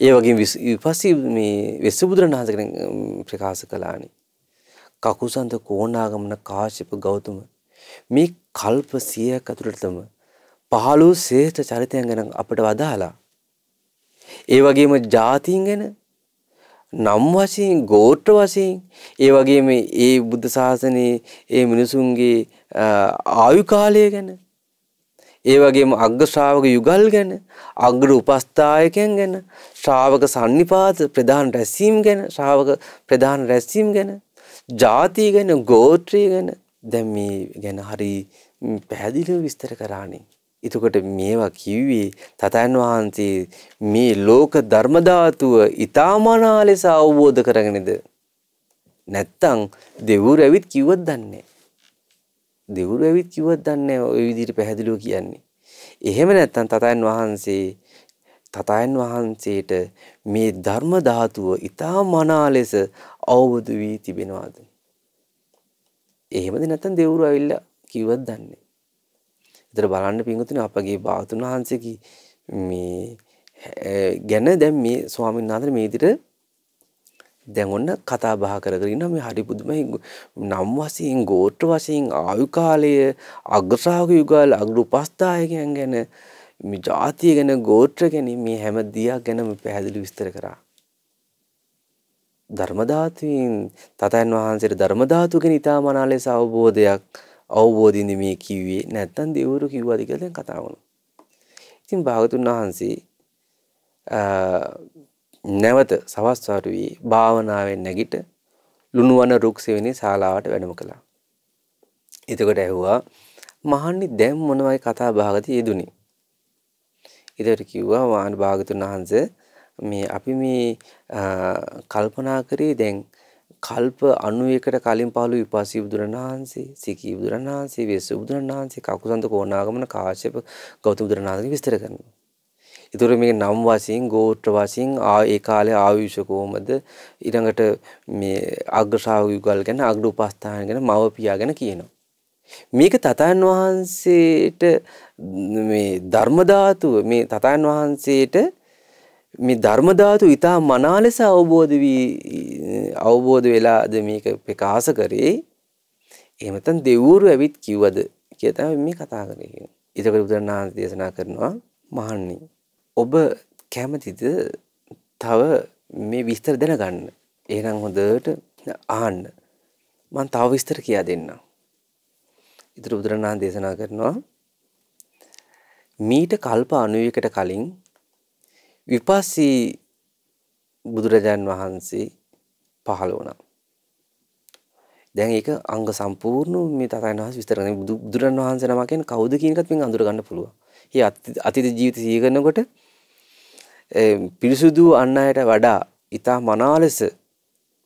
ඒ වගේම විපස්සී මේ වෙස්සු බුදුරන් වහන්සේ ගැන ප්‍රකාශ කළානි. කකුසන්ත කෝණාගමන කාශ්‍යප ගෞතම. මේ කල්ප 100ක් ඇතුළතම පහළ වූ ශ්‍රේෂ්ඨ චරිතයන් ගැන අපට වදාලා ඒ වගේම ජාතීන් ගැන නම් වශයෙන් ගෝත්‍ර වශයෙන් ඒ වගේම ඒ බුද්ධ ශාසනයේ ඒ මිනිසුන්ගේ ආයු කාලය ගැන ඒ වගේම අග්‍ර ශ්‍රාවක යුගල් ගැන අග්‍ර උපස්ථායකයන් ගැන ශ්‍රාවක සන්නිපාත ප්‍රධාන රැස්වීම ගැන ශ්‍රාවක ප්‍රධාන රැස්වීම ගැන ජාතිය ගැන ගෝත්‍රය ගැන දැන් මේ ගැන හරි පැහැදිලිව විස්තර කරානේ. එතකොට මේවා කිව්වේ තතන් වහන්සේ මේ ලෝක ධර්ම ධාතුව ඊ타මනා ලෙස අවබෝධ කරගෙනද? නැත්තම් දෙවුරු ඇවිත් කිව්වත් දන්නේ දෙවුරු ඇවිත් කිව්වත් දන්නේ ඔය විදිහට පැහැදිලිව කියන්නේ. එහෙම නැත්තම් තතන් වහන්සේ තතයන් වහන්සේට මේ ධර්ම ධාතුව ඊ타මනා ලෙස අවබෝධ වී තිබෙනවාද? එහෙමද නැත්නම් දෙවුරු ඇවිල්ලා කිව්වත් දන්නේ? එතන බලන්න පින්වතුනි අපගේ බාතුන් වහන්සේගේ මේ ගැන දැන් මේ ස්වාමීන් වහන්සේ මේ විදිහට දැන් ඔන්න කතා බහ කර කර ඉන්නවා. මේ හරි පුදුමයි නම් වශයෙන් ගෝත්‍ර වශයෙන් ආයු කාලය අග්‍රශාවක යුගල් අග්‍ර උපස්ථායකයන් ගැන මේ ජාතිය ගැන ගෝත්‍ර ගැන මේ හැම දියක් ගැනම පැහැදිලි විස්තර කරා. ධර්ම ධාතුවෙන් තතයන් වහන්සේට ධර්ම ධාතුව ගැන ඊටමනා ලෙස අවබෝධයක් අවබෝධින්ද මේ කිව්වේ නැත්තම් දෙවරු කිව්වද කියලා දැන් කතා වුණා. ඉතින් භාගතුන් වහන්සේ නැවත සවස් වරුවේ භාවනාවෙන් නැගිට ලුණුවන රුක් සෙවෙනි ශාලාවට වැඩම කළා. එතකොට ඇහුවා මහන්නි දැන් මොන වගේ කතා බහකට යෙදුනේ? ඊට කිව්වා මාන භාගතුන් වහන්සේ මේ අපි මේ කල්පනා කරේ දැන් කල්ප 91කට කලින් පහළ විපස්සී බුදුරණන් වහන්සේ, සිකී බුදුරණන් වහන්සේ, වේසු බුදුරණන් වහන්සේ, කකුසන්ත කෝණාගමන කාශ්‍යප ගෞතම බුදුරණන් වහන්සේ විස්තර කරනවා. ඒතර මේක නම් වශයෙන්, ගෝත්‍ර වශයෙන් ආ ඒ කාලේ ආයුෂ කොහමද ඊළඟට මේ අග්‍ර ශ්‍රාවක යුගල් ගැන, අග්‍ර උපස්ථාන ගැන, මව පියා ගැන කියනවා. මේක තතයන් වහන්සේට මේ ධර්ම ධාතුව මේ තතයන් වහන්සේට මේ ධර්ම ධාතු ඊටා මනා ලෙස අවබෝධ වී අවබෝධ වෙලාද මේක ප්‍රකාශ කරේ එහෙම නැත්නම් දෙවුරු ඇවිත් කිව්වද කියලා තමයි මේ කතා කරන්නේ. ඊටකට බුදුරණාහි දේශනා කරනවා මහන්නි ඔබ කැමතිද තව මේ විස්තර දැනගන්න. එහෙනම් හොඳට අහන්න. මම තව විස්තර කියා දෙන්නම්. ඊටර බුදුරණාහි දේශනා කරනවා මීට කල්ප 91කට කලින් විපස්සී බුදුරජාන් වහන්සේ පහළ වුණා. දැන් ඒක අංග සම්පූර්ණ මේ තථාගතයන් වහන්සේ විස්තර කරන බුදුරන් වහන්සේ නම කියන්නේ කවුද කියන එකත් මෙන් අඳුර ගන්න පුළුවන්. මේ අතීත ජීවිත සිහි කරනකොට පිරිසුදු අන් අයට වඩා ඊටා මනාලෙස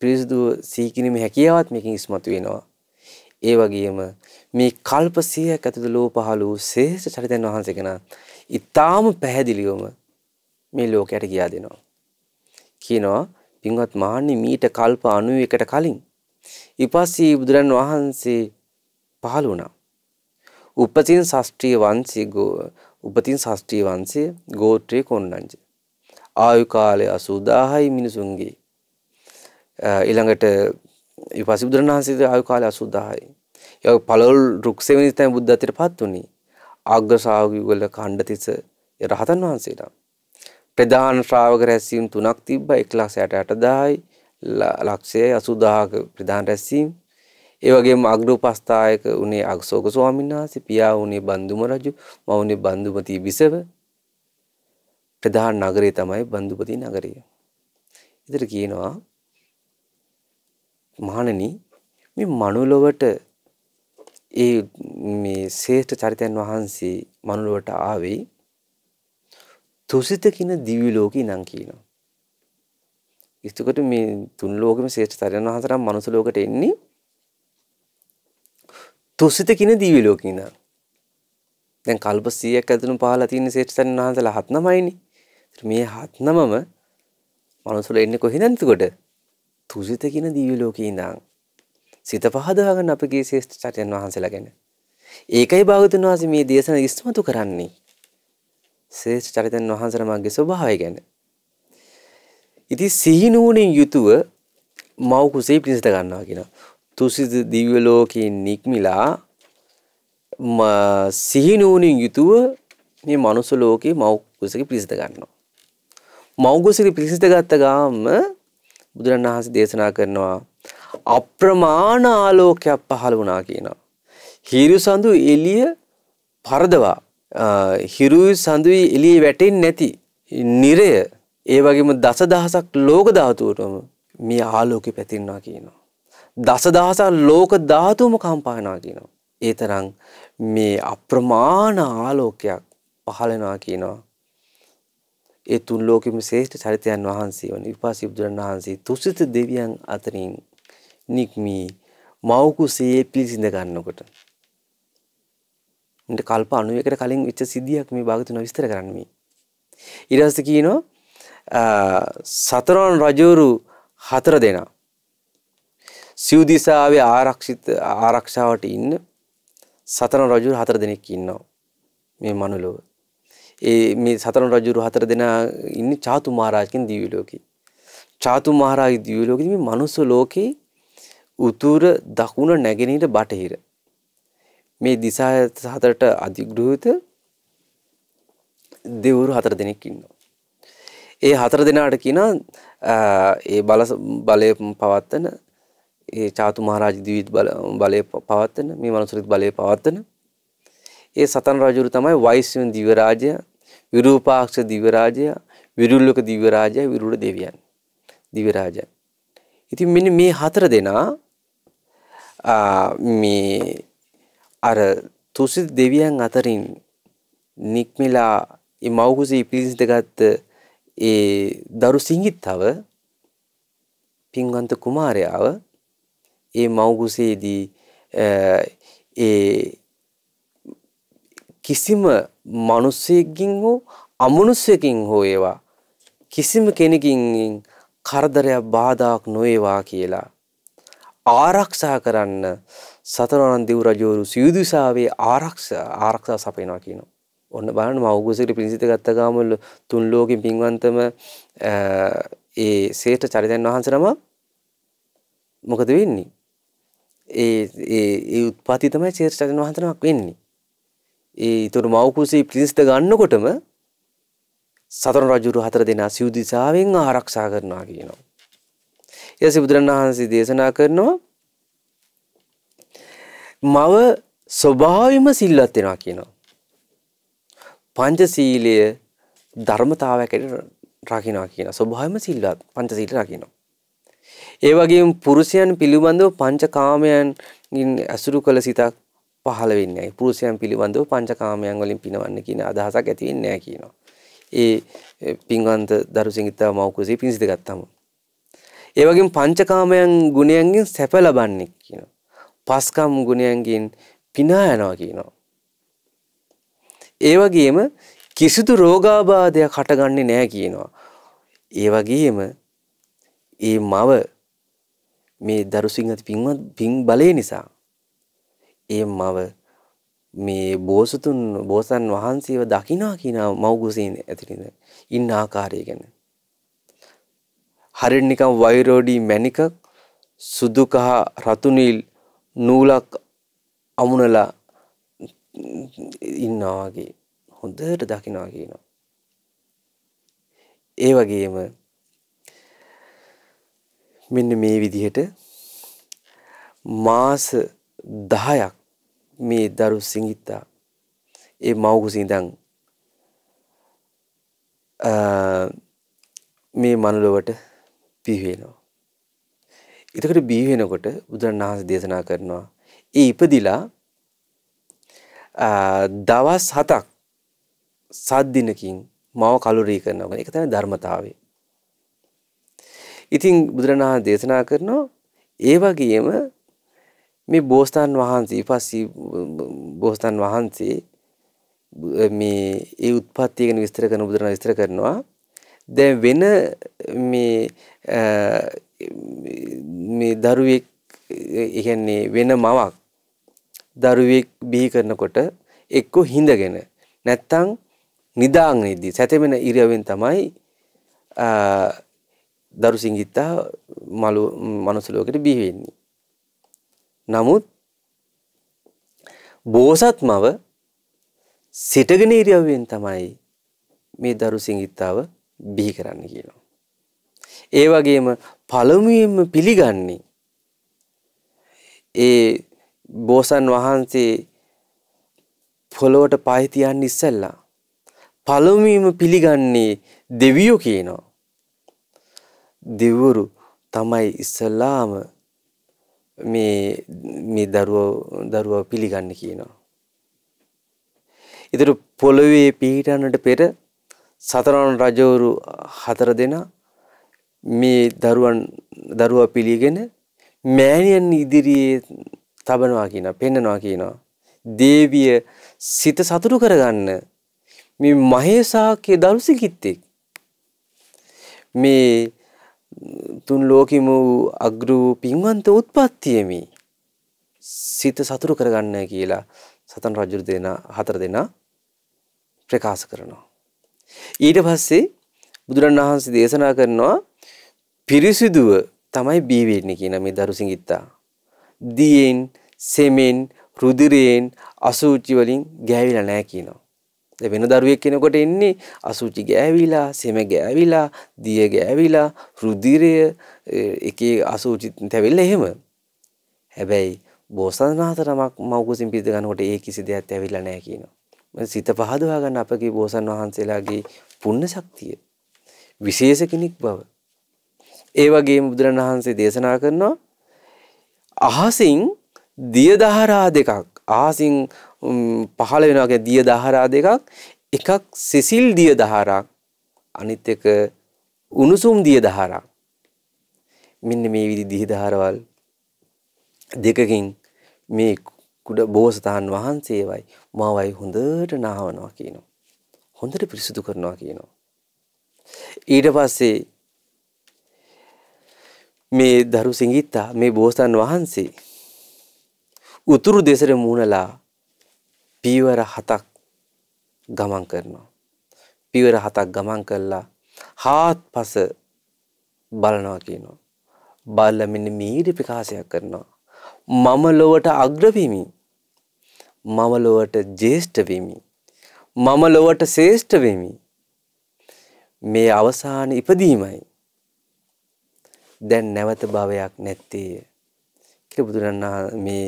පිරිසුදු සිහි කිරීමේ හැකියාවත් මේකෙන් ඉස්මතු වෙනවා. ඒ වගේම මේ කල්ප 100ක් ඇතුළත ලෝ පහළ වූ ශේෂ චරිතයන් වහන්සේ ගැන ඊටාම පැහැදිලිවම මේ ලෝකයට කියා දෙනවා. කියනවා පින්වත් මහන්නි මීට කල්ප 91කට කලින් ඊපස්සේ බුදුරන් වහන්සේ පහළ වුණා. උපතින් ශාස්ත්‍රීය වංශී ගෝ උපතින් ශාස්ත්‍රීය වංශයේ ගෝත්‍රයේ කොණ්ණංජ. ආයු කාලය 80000යි මිනිසුන්ගේ. ඊළඟට ඊපස්සේ බුදුරන් වහන්සේගේ ආයු කාලය 80000යි. ඒ පළවල් රුක්සෙවෙනි තමයි බුද්ධත්වයට පත් වුණේ. ආග්‍ර ශ්‍රාවකයෝ කණ්ඩතිස රහතන් වහන්සේලා. ප්‍රධාන ශ්‍රාවක රැස්වීම් තුනක් තිබ්බා. 168000යි ලක්ෂය 80000ක ප්‍රධාන රැස්වීම්. ඒ වගේම අග්‍රෝපස්ථායක උනේ අග්සෝක ස්වාමීන් වහන්සේ පියා උනේ බන්දුම රජු මව උනේ බන්දුමති බිසව ප්‍රධාන නගරය තමයි බන්දුපති නගරය. ඉතින් කියනවා මහණනි මේ මනුලොවට ඒ මේ ශ්‍රේෂ්ඨ චරිතයන් වහන්සේ මනුලොවට ආවේ තුසිත කියන දිව්‍ය ලෝකේ ඉඳන් කියනවා. එතකොට මේ තුන් ලෝකෙම ශ්‍රේෂ්ඨ තරයන් වහන්සේලා මනුස්ස ලෝකෙට එන්නේ තුසිත කියන දිව්‍ය ලෝකේ ඉඳන්. දැන් කල්ප 100ක් ඇතුළු පහලා තියෙන ශ්‍රේෂ්ඨ තරයන් වහන්සේලා හත් නමයිනේ. මේ හත් නමම මනුස්සල එන්නේ කොහෙන්ද එතකොට? තුසිත කියන දිව්‍ය ලෝකේ ඉඳන්. සිත පහදා ගන්න අපගේ ශ්‍රේෂ්ඨ තරයන් වහන්සේලා ගැන. ඒකයි භාගතුන් වහන්සේ මේ දේශන ඉස්මතු කරන්නේ. ශ්‍රේෂ්ඨ චරිතන් වහන්සේලාගේ ස්වභාවය ගැන. ඉතින් සිහිනුවණින් යුතුව මව් කුසේ පිණිසට ගන්නවා කියනවා. තුසිත දිව්‍ය ලෝකයෙන් නික්මිලා සිහිනුවණින් යුතුව මේ මනුස්ස ලෝකේ මව් කුසක පිණිසට ගන්නවා. මව් කුසක පිණිසට ගත්ත ගාම බුදුරණවහන්සේ දේශනා කරනවා අප්‍රමාණ ආලෝකයක් පහළ වුණා කියනවා. හිරු සඳු එළිය පරදවා හිරුයි සඳුයි එළියේ වැටෙන්නේ නැති නිරය ඒ වගේම දසදහසක් ලෝක ධාතුවටම මේ ආලෝකෙ පැතිරෙනවා කියනවා. දසදහසක් ලෝක ධාතුවම කම්පා වෙනවා කියනවා. ඒ තරම් මේ අප්‍රමාණ ආලෝකයක් පහළ වෙනවා කියනවා. ඒ තුන් ලෝකෙම ශ්‍රේෂ්ඨ චරිතයන් වහන්සේ වන විපාසී බුදුරන් වහන්සේ තුසිත දෙවියන් අතරින් නික්මී මව් කුසේ පිළිසිඳ ගන්නකොට මට කල්ප 91කට කලින් වෙච්ච සිද්ධියක් මේ භාගතුන විස්තර කරන්න මේ. ඊට පස්සේ කියනවා සතරවන් රජවරු හතර දෙනා සිව් දිසාවේ ආරක්ෂිත ආරක්ෂාවට ඉන්න සතරන් රජුරු හතර දෙනෙක් ඉන්නවා මේ මනුලොව. ඒ මේ සතරන් රජුරු හතර දෙනා ඉන්නේ චාතු මහරජකින් දිව්‍ය ලෝකේ. චාතු මහරජ දිව්‍ය ලෝකේ මේ මනුස්ස ලෝකේ උතුර දකුණ නැගෙනහිර බටහිර මේ දිසා හතරට අධිග්‍රහිත දෙවරු හතර දෙනෙක් ඉන්නවා. ඒ හතර දෙනාට කියන ඒ බල බලය පවත්තන ඒ චාතු මහරජ දිවිත් බලය පවත්තන මේ මනුසරිත බලය පවත්තන ඒ සතන් රජුරු තමයි වෛශ්‍යන් දිවරාජය විරූපාක්ෂ දිවරාජය විරුල්ලක දිවරාජය විරුල දෙවියන් දිවරාජ ඉතින් මෙන්න මේ හතර දෙනා මේ අර තුසිත දෙවියන් අතරින් නික්මිලා ඒ මව්කුසේ පිළිසිඳ ගත්ත ඒ දරු සිංගිත්තව පින්වන්ත කුමාරයාව ඒ මව්කුසේදී ඒ කිසිම මිනිසෙකින් හෝ අමනුෂ්‍යකින් හෝ ඒවා කිසිම කෙනකින් කරදරයක් බාධාක් නොවේවා කියලා ආරක්ෂා කරන්න සතරවරන් දෙව් රජවරු සියුදිසාවේ ආරක්ෂා ආරක්ෂා සපයනවා කියනවා. ඔන්න බලන්න මව්කුසේට පිණිසිත ගත්ත ගාමවල තුන් ලෝකෙන් පින්වන්තම ඒ ශේෂ්ඨ චරිතයන් වහන්සේ නම මොකද වෙන්නේ? ඒ ඒ ඒ උත්පත්ති තමයි ශේෂ්ඨ චරිතයන් වහන්සේ නමක් වෙන්නේ. ඒ ඊතර මව්කුසේ පිණිසිත ගන්නකොටම සතරන් රජුරු හතර දෙනා සිව් දිසාවෙන් ආරක්ෂා කරනවා කියනවා. ඊට බුදුරණවහන්සේ දේශනා කරනවා මව ස්වභාවයෙන්ම සිල්වත් වෙනවා කියනවා. පංචශීලය ධර්මතාවයක් රකින්නවා කියන ස්වභාවම සිල්වත් පංචශීල රකින්නවා. ඒ වගේම පුරුෂයන් පිළිබඳව පංචකාමයන් ඇසුරු කළ සිතක් පහළ වෙන්නේ නැහැ. පුරුෂයන් පිළිබඳව පංචකාමයන් වලින් පිනවන්න කියන අදහසක් ඇති වෙන්නේ නැහැ කියනවා. ඒ පින්වන්ත දරුසිංහිතා මෞකුසේ පිංසිත ගත්තම. ඒ වගේම පංචකාමයන් ගුණයන්ගෙන් සැප ලබන්නේ කියනවා. පස්කම් ගුණයන්ගෙන් පිනා යනවා කියනවා. ඒ වගේම කිසිදු රෝගාබාධයක් හටගන්නේ නැහැ කියනවා. ඒ වගේම ඒ මව මේ දරුසිංහ ඇති පින්වත් පින් බලය නිසා ඒ මව මේ බෝසතුන් බෝසන් වහන්සේව දකිනා කියන මව්කුසේන ඇතුළේ ඉන්න ආකාරය ගැන හරියට නිකන් වෛරෝඩි මැණිකක් සුදු කහ රතු නිල් නූලක් අමුණලා ඉන්නවා වගේ හොඳට දකිනවා කියනවා. ඒ වගේම මෙන්න මේ විදිහට මාස 10ක් මේ දරු සිඟිත්තා ඒ මව්කුසේ ඉඳන් මේ මනුලොවට බිහි වෙනවා. එතකොට බිහි වෙනකොට බුදුරණවහන්සේ දේශනා කරනවා ඒ ඉපදිලා දවස් 7ක් සත් දිනකින් මව කලුරී කරනවා. ඒක තමයි ධර්මතාවය. ඉතින් බුදුරණවහන්සේ දේශනා කරනවා ඒ වගේම මේ බෝසතාන් වහන්සේ පස්සේ බෝසතාන් වහන්සේ මේ ඒ උත්පත්තිය ගැන විස්තර කරන බුදුරණ විස්තර කරනවා දැන් වෙන මේ මේ දරුවෙක් ඒ කියන්නේ වෙන මවක් දරුවෙක් බිහි කරනකොට එක්ක හිඳගෙන නැත්තම් නිදාගෙනදී සැතෙමෙන ඉරියවෙන් තමයි දරු සිංගිත්තා මලු මනුස්ස ලෝකෙට බිහි වෙන්නේ. නමුත් බෝසත් මව සිටගෙන ඉරියව්වෙන් තමයි මේ දරු සිංගිත්තාව බිහි කරන්න කියනවා. ඒ වගේම පළමුවෙන්ම පිළිගන්නේ ඒ බෝසන් වහන්සේ පොළොවට පාය තියන්න ඉස්සෙල්ලා පළමුවෙන්ම පිළිගන්නේ දෙවියෝ කියනවා. දෙවිවරු තමයි ඉස්සල්ලාම මේ මේ දරුවෝ දරුවා පිළිගන්න කියනවා. ඊතර පොළවේ පිහිටන්නට පෙර සතරවන් රජවරු හතර දෙනා මේ දරුවන් දරුවා පිළිගෙන මෑණියන් ඉදිරියේ තබනවා කියනවා පෙන්නනවා කියනවා. දේවිය සිත සතුටු කරගන්න මේ මහේසාක්‍ය දරුසිකිත්තෙක් මේ තුන් ලෝකෙම වූ අග්‍ර වූ පින්වන්ත උත්පත්තියමි සිත සතුරු කරගන්න කියලා සතන් රජු දෙනා හතර දෙනා ප්‍රකාශ කරනවා. ඊට පස්සේ බුදුරන් වහන්සේ දේශනා කරනවා පිරිසිදුව තමයි බිහි වෙන්නේ කියන මේ දරුසිඟිත්තා. දියෙන්, සෙමෙන්, රුධිරයෙන්, අසුචි වලින් ගෑවිලා නැහැ කියනවා. වෙන දරුවෙක් කෙනෙකුට එන්නේ අසුචි ගෑවිලා, සෙම ගෑවිලා, දිය ගෑවිලා, රුධිරය එකේ අසුචි තැවිල්ල එහෙම. හැබැයි බෝසත්නාථ නමක් මව්කුසින් පිට ගන්නකොට ඒ කිසි දෙයක් ඇවිල්ලා නැහැ කියනවා. සිත පහදවා ගන්න අපගේ බෝසන් වහන්සේලාගේ පුණ්‍ය ශක්තිය විශේෂ කෙනෙක් බව. ඒ වගේම බුදුරණවහන්සේ දේශනා කරනවා. අහසින් දිය දහරා දෙකක් අහසින් පහළ වෙනවා කියන්නේ දිය දහරා දෙකක්. එකක් සිසිල් දිය දහරක් අනිත් එක උණුසුම් දිය දහරක්. මෙන්න මේ විදි දිය දහරවල් දෙකකින් මේ කුඩ බෝසතාන් වහන්සේවයි මාවයි හොඳට නාවනවා කියනවා. හොඳට පිරිසුදු කරනවා කියනවා. ඊට පස්සේ මේ දරු සිඟිත්තා මේ බෝසතාන් වහන්සේ උතුරු දෙසට මූණලා පීවර හතක් ගමන් කරනවා. පීවර හතක් ගමන් කළා හාත්පස බලනවා කියනවා. බලලා මෙන්න මීඩ ප්‍රකාශයක් කරනවා. මම ලොවට අග්‍ර වෙමි. මම ලොවට ජේෂ්ඨ වෙමි. මම ලොවට ශ්‍රේෂ්ඨ වෙමි. මේ අවසාන ඉපදීමයි. දැන් නැවත භවයක් නැත්තේය. කියලා බුදුරණා මේ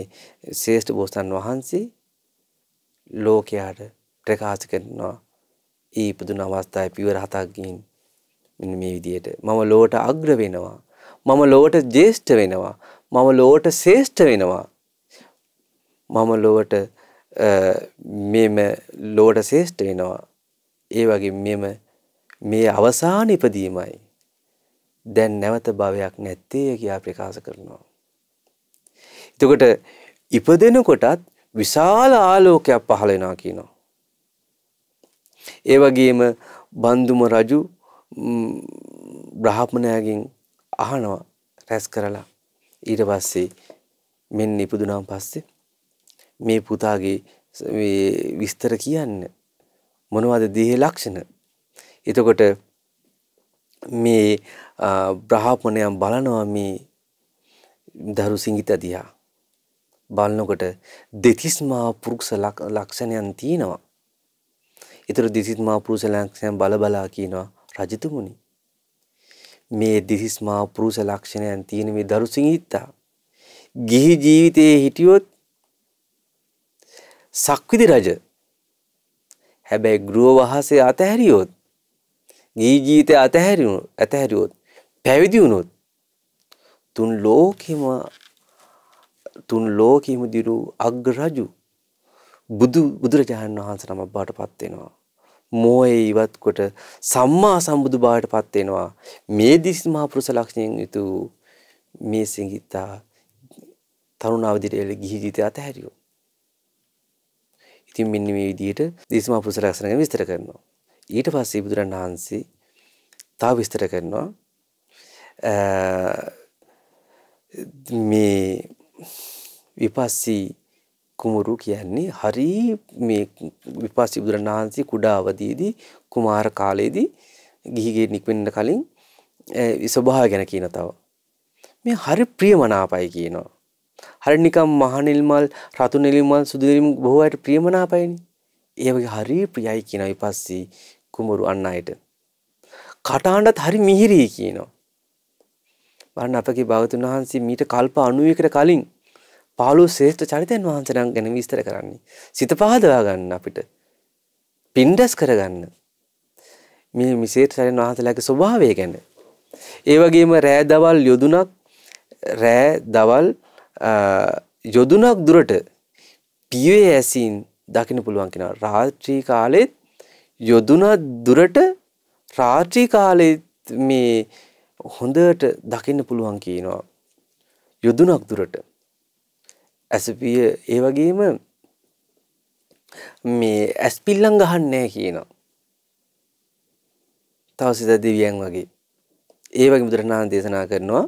ශ්‍රේෂ්ඨ බෝසතන් වහන්සේ ලෝකයාට ප්‍රකාශ කරනවා. ඒ ඉපදුන අවස්ථාවේ පියවර හතක් ගින් මෙන්න මේ විදියට. මම ලෝට අග්‍ර වෙනවා. මම ලෝට ජේෂ්ඨ වෙනවා. මම ලෝට ශ්‍රේෂ්ඨ වෙනවා. මම ලොවට මෙම ලෝට ශ්‍රේෂ්ඨ වෙනවා. ඒ වගේ මෙම මේ අවසාන ඉපදීමයි. දැන් නැවත භවයක් නැත්තේ කියා ප්‍රකාශ කරනවා. එතකොට ඉපදෙනකොටත් විශාල ආලෝකයක් පහළ වෙනවා කියනවා. ඒ වගේම බන්දුම රජු බ්‍රාහ්මණයාගෙන් අහනවා රැස් කරලා. ඊට පස්සේ මෙන්න ඉපදුනාන් පස්සේ මේ පුතාගේ විස්තර කියන්න මොනවද දේහ ලක්ෂණ? එතකොට මේ බ්‍රහ්මණයන් බලනවා මේ දරු සිංගිත දිහා බලනකොට දෙතිස්මා පුරුෂ ලක්ෂණයන් තියෙනවා ඒතර දිසිස් මා පුරුෂ ලක්ෂණයන් බල බලා කියනවා රජතුමුනි මේ දිසිස් මා පුරුෂ ලක්ෂණයන් තියෙන මේ දරු සිංහිත්තා ගිහි ජීවිතයේ හිටියොත් සක්විති රජ හැබැයි ගෘහ වහසේ අතහැරියොත් ගිහි ජීවිතය අතහැරියොත් අතහැරියොත් පැවිදි වුණොත් තුන් ලෝකෙම තුන් ලෝකෙම දිරු අග්‍රජු බුදු බුදුරජාණන් වහන්සේ නමක් බවට පත් වෙනවා මෝහය ඉවත් කොට සම්මා සම්බුදු බවට පත් වෙනවා. මේ දිස් මහා පුරුෂ ලක්ෂණයෙන් යුතු මේ සිඟිතා තරුණ අවදිරේල ගිහි ජීවිතය අතහැරියෝ. ඉතින් මෙන්න මේ විදිහට දිස් මහා පුරුෂ ලක්ෂණ ගැන විස්තර කරනවා. ඊට පස්සේ බුදුරන් වහන්සේ තව විස්තර කරනවා මේ විපස්සී කුමරු කියන්නේ හරි මේ විපස්සී බුදුරණාහන්සේ කුඩා අවදීදී කුමාර කාලයේදී ගිහිගේ නික්වෙන්න කලින් ස්වභාවය ගැන කියන තව. මේ හරි ප්‍රියමනාපයි කියනවා. හරි නිකම් මහ නිල් මල් රතු නිල් මල් සුදු නිල් බොහෝ අයට ප්‍රියමනාපයිනේ. ඒ වගේ හරි ප්‍රියයි කියන විපස්සී කුමරු අන් අයට. කටහඬත් හරි මිහිරි කියනවා. බලන්න අපගේ භාගතුන් වහන්සේ මීට කල්ප 91කට කලින් පාළු ශ්‍රේෂ්ඨ චරිතයන් වහන්සේලා ගැන විස්තර කරන්නේ. සිත පහදවා ගන්න අපිට. පින්ඩස් කරගන්න. මේ මිසේත් චරිතයන් වහන්සේලාගේ ස්වභාවය ගැන. ඒ වගේම රෑ දවල් යොදුනක් රෑ දවල් යොදුනක් දුරට පියවේ ඇසින් දකින්න පුළුවන් කෙනා. රාත්‍රී කාලෙත් යොදුනක් දුරට රාත්‍රී කාලෙත් මේ හොඳට දකින්න පුළුවන් කියනවා. යොදුනක් දුරට ඇසපිය ඒ වගේම මේ ඇස් පිල්ලම් ගහන්නේ කියනවා. තව සිත දෙවියන් වගේ. ඒ වගේ බුදුරණාහි දේශනා කරනවා.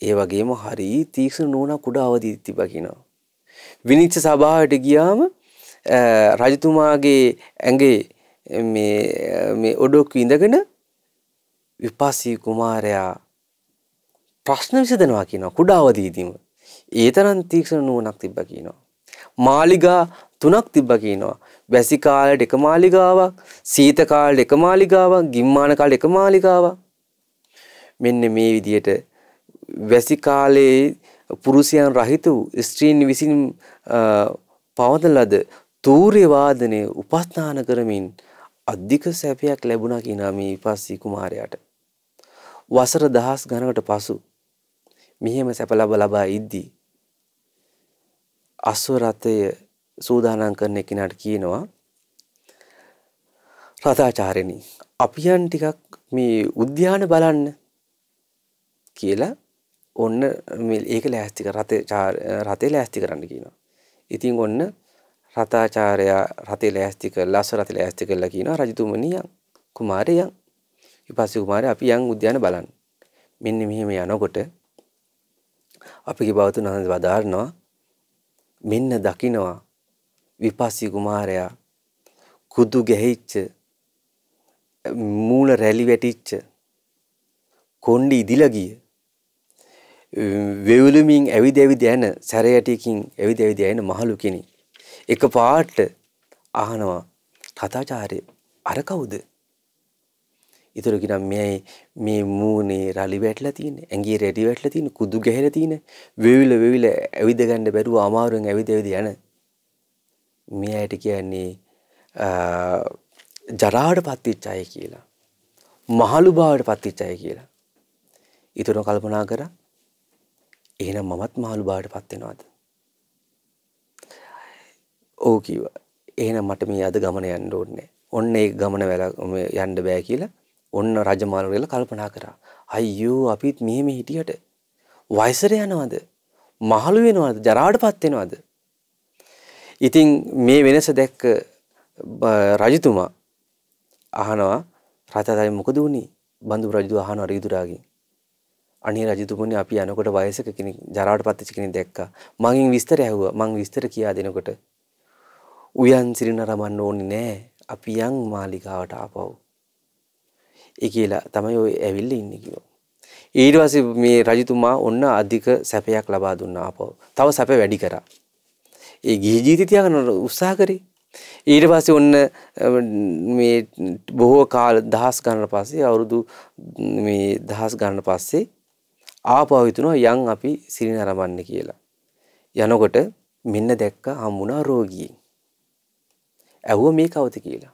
ඒ වගේම හරි තීක්ෂණ නුවණ කුඩා අවදී තිබා කියනවා. විනිච්ඡ සභාවට ගියාම රජතුමාගේ ඇඟේ මේ මේ ඔඩොක් ඉඳගෙන විපස්සී කුමාරයා ප්‍රශ්න විසඳනවා කියනවා කුඩා අවදීදීම. ඒ තරම් තීක්ෂණ නුවණක් තිබ්බා කියනවා. මාලිගා තුනක් තිබ්බා කියනවා. වැසි කාලේට එක මාලිගාවක්, සීත කාලේට එක මාලිගාවක්, ගිම්මාන කාලේට එක මාලිගාවක්. මෙන්න මේ විදිහට වැසි කාලේ පුරුෂයන් රහිත වූ ස්ත්‍රීන් විසින් පවතන ලද තූර්ය වාදනය උපස්ථාන කරමින් අධික සැපයක් ලැබුණා කියනවා මේ විපස්සී කුමාරයාට. වසර දහස් ගණනකට පසු මෙහෙම සැප ලබ ලබා ඉද්දී අශ්ව රථය සූදානම් කරන කෙනාට කියනවා රථාචාර්යනි අපියන් ටිකක් මේ උද්‍යාන බලන්න කියලා ඔන්න ඒක ලෑස්ති කර රථේ ලෑස්ති කරන්න කියනවා. ඉතින් ඔන්න රථාචාර්යා රථේ ලෑස්ති කරලා අශ්ව රථේ ලෑස්ති කරලා කියනවා රජතුමනි යන් කුමාරයන් ඊපස්සේ කුමාරයා අපි යන් උද්‍යාන බලන්න. මෙන්න මෙහෙම යනකොට අපගේ බවතුන් වහන්සේ වදාරනවා මෙන්න දකිනවා විපස්සී කුමාරයා කුදු ගැහිච්ච මූණ රැලි වැටිච්ච කොණ්ඩි ඉදිලා ගිය වෙවුලමින් ඇවිද ඇවිද යන සැරයටියකින් ඇවිද ඇවිද යන මහලු කෙනෙක් එක පාට අහනවා කතාචාර්ය අර කවුද ඊතර කියනවා මේ මේ මූණේ රළි වැටලා තියෙන, ඇඟේ රැඩි වැටලා තියෙන, කුදු ගැහිලා තියෙන, වෙවිල වෙවිල ඇවිද ගන්න බැරුව අමාරුවෙන් ඇවිද ඇවිද යන. මේ ඇයිට කියන්නේ ජරාවටපත් වෙච්ච අය කියලා. මහලු බවට පත්වෙච්ච අය කියලා. ඊතර කල්පනා කරා එහෙනම් මමත් මහලු බවට පත් වෙනවද? ඔව් කිව්වා. එහෙනම් මට මේ අද ගමන යන්න ඕනේ. ඔන්න ඒ ගමන වෙලා යන්න බෑ කියලා ඔන්න රජමාල් වෙලා කල්පනා කරා. අයියෝ අපිත් මෙහෙම හිටියට වයසට යනවද? මහලු වෙනවද? ජරාටපත් වෙනවද? ඉතින් මේ වෙනස දැක්ක රජතුමා අහනවා රතතයි මොකද වුනේ? බඳු රජු අහනවා රීදුරාගෙන්. අනේ රජතුමනි අපි යනකොට වයසක කෙනෙක් ජරාටපත් වෙච්ච කෙනෙක් දැක්කා. මගෙන් විස්තර ඇහුවා. මං විස්තර කියා දෙනකොට උයන් සිරින රමන්න ඕනේ නෑ. අපි යන් මාලිකාවට ආපහු. ඒ කියලා තමයි ඔය ඇවිල්ලා ඉන්නේ කිව්වා. ඊට පස්සේ මේ රජතුමා ඔන්න අධික සැපයක් ලබා දුන්නා ආපහු. තව සැප වැඩි කරා. ඒ ගිහි ජීවිතය තියාගන්න උත්සාහ කරේ. ඊට පස්සේ ඔන්න මේ බොහෝ කාල දහස් ගණන පස්සේ අවුරුදු මේ දහස් ගණන පස්සේ ආපහු හිතුණා යන් අපි සිරින ආරම්භන්න කියලා. යනකොට මෙන්න දැක්ක හම්බුණා රෝගියෙක්. ඇහුව මේ කවුද කියලා.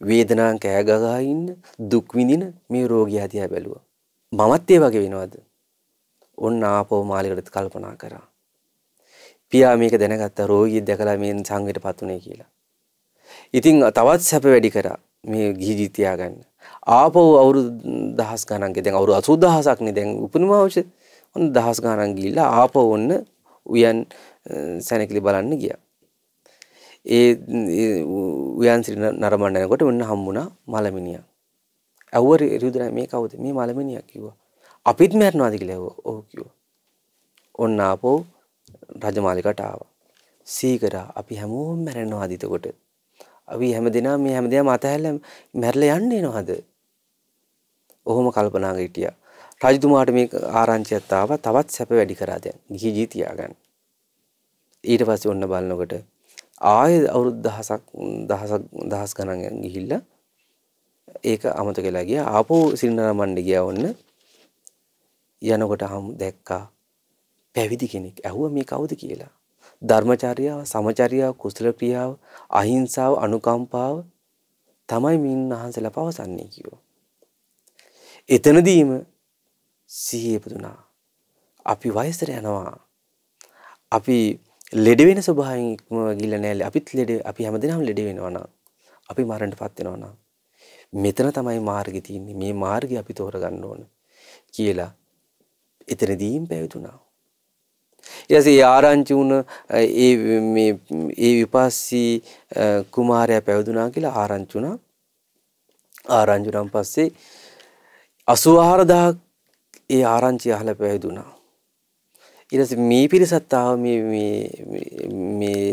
වේදනාන් කෑ ගගා ඉන්න දුක් විඳින මේ රෝගියා දිහා බැලුවා. මමත් ඒ වගේ වෙනවද? ඔන්න ආපහු මාලිකට කල්පනා කරා. පියා මේක දැනගත්ත රෝගියෙක් දැකලා මේ සංගයටපත් උනේ කියලා. ඉතින් තවත් සැප වැඩි කරා මේ ගිහි ජීවිතය ගන්න. ආපහු අවුරුදු දහස් ගණන් ගේ දැන් අවුරුදු 80000ක් නේ දැන් උපරිම අවශ්‍ය. ඔන්න දහස් ගණන් ගිහිල්ලා ආපහු ඔන්න උයන් සැනකලි බලන්න ගියා. ඒ උයන් සිරි නරඹන්න යනකොට ඔන්න හම්බුණා මලමිනියා. ඇව්ව රිදුනා මේ කවුද? මේ මලමිනියා කිව්වා. අපිත් මැරෙනවාද කියලා ඇහුවා. ඔව් කිව්වා. ඔන්න ආපහු රජමාලිකට ආවා. සීකරා අපි හැමෝම මැරෙනවාද එතකොට? අපි හැමදෙනා මේ හැමදේම අතහැරලා මැරලා යන්නේ නේද? ඔහොම කල්පනා හිටියා. රජතුමාට මේ ආරංචියක් ආවා තවත් සැප වැඩි කරා දැන්. ගිහි ජී තියාගන්න. ඊට පස්සේ ඔන්න බලනකොට ආයෙ අවුරුදු දහසක් දහසක් දහස් ගණන් ගිහිල්ලා ඒක අමතක වෙලා ගියා. ආපහු සිරිනරමණ්ඩ ගියා ඔන්න. යනකොට හම් දැක්කා පැවිදි කෙනෙක්. ඇහුවා මේ කවුද කියලා. ධර්මචර්යාව, සමචර්යාව, කුසල ක්‍රියාව, අහිංසාව, අනුකම්පාව තමයි මින් වහන්සේලා පවසන්නේ කිව්වා. එතනදීම සිහිය ඉපදුනා. අපි වයසට යනවා. අපි ලෙඩ වෙන ස්වභාවයෙන් ඉක්මව ගිහිල්ලා නැහැ. අපිත් ලෙඩ අපි හැමදේම ලෙඩ වෙනවා නම් අපි මරණයටපත් වෙනවා නම් මෙතන තමයි මාර්ගය තියෙන්නේ. මේ මාර්ගය අපි තෝරගන්න ඕන කියලා එතනදීම පැවිතුණා. ඊට පස්සේ ආරංචි වුණ ඒ මේ ඒ විපස්සී කුමාරයා පැවිදුණා කියලා ආරංචි වුණා. ආරංචි වුණාන් පස්සේ 84000 ඒ ආරංචි අහලා පැවිදුණා. ඊට පස්සේ මේ පිරිසත් ආව මේ මේ මේ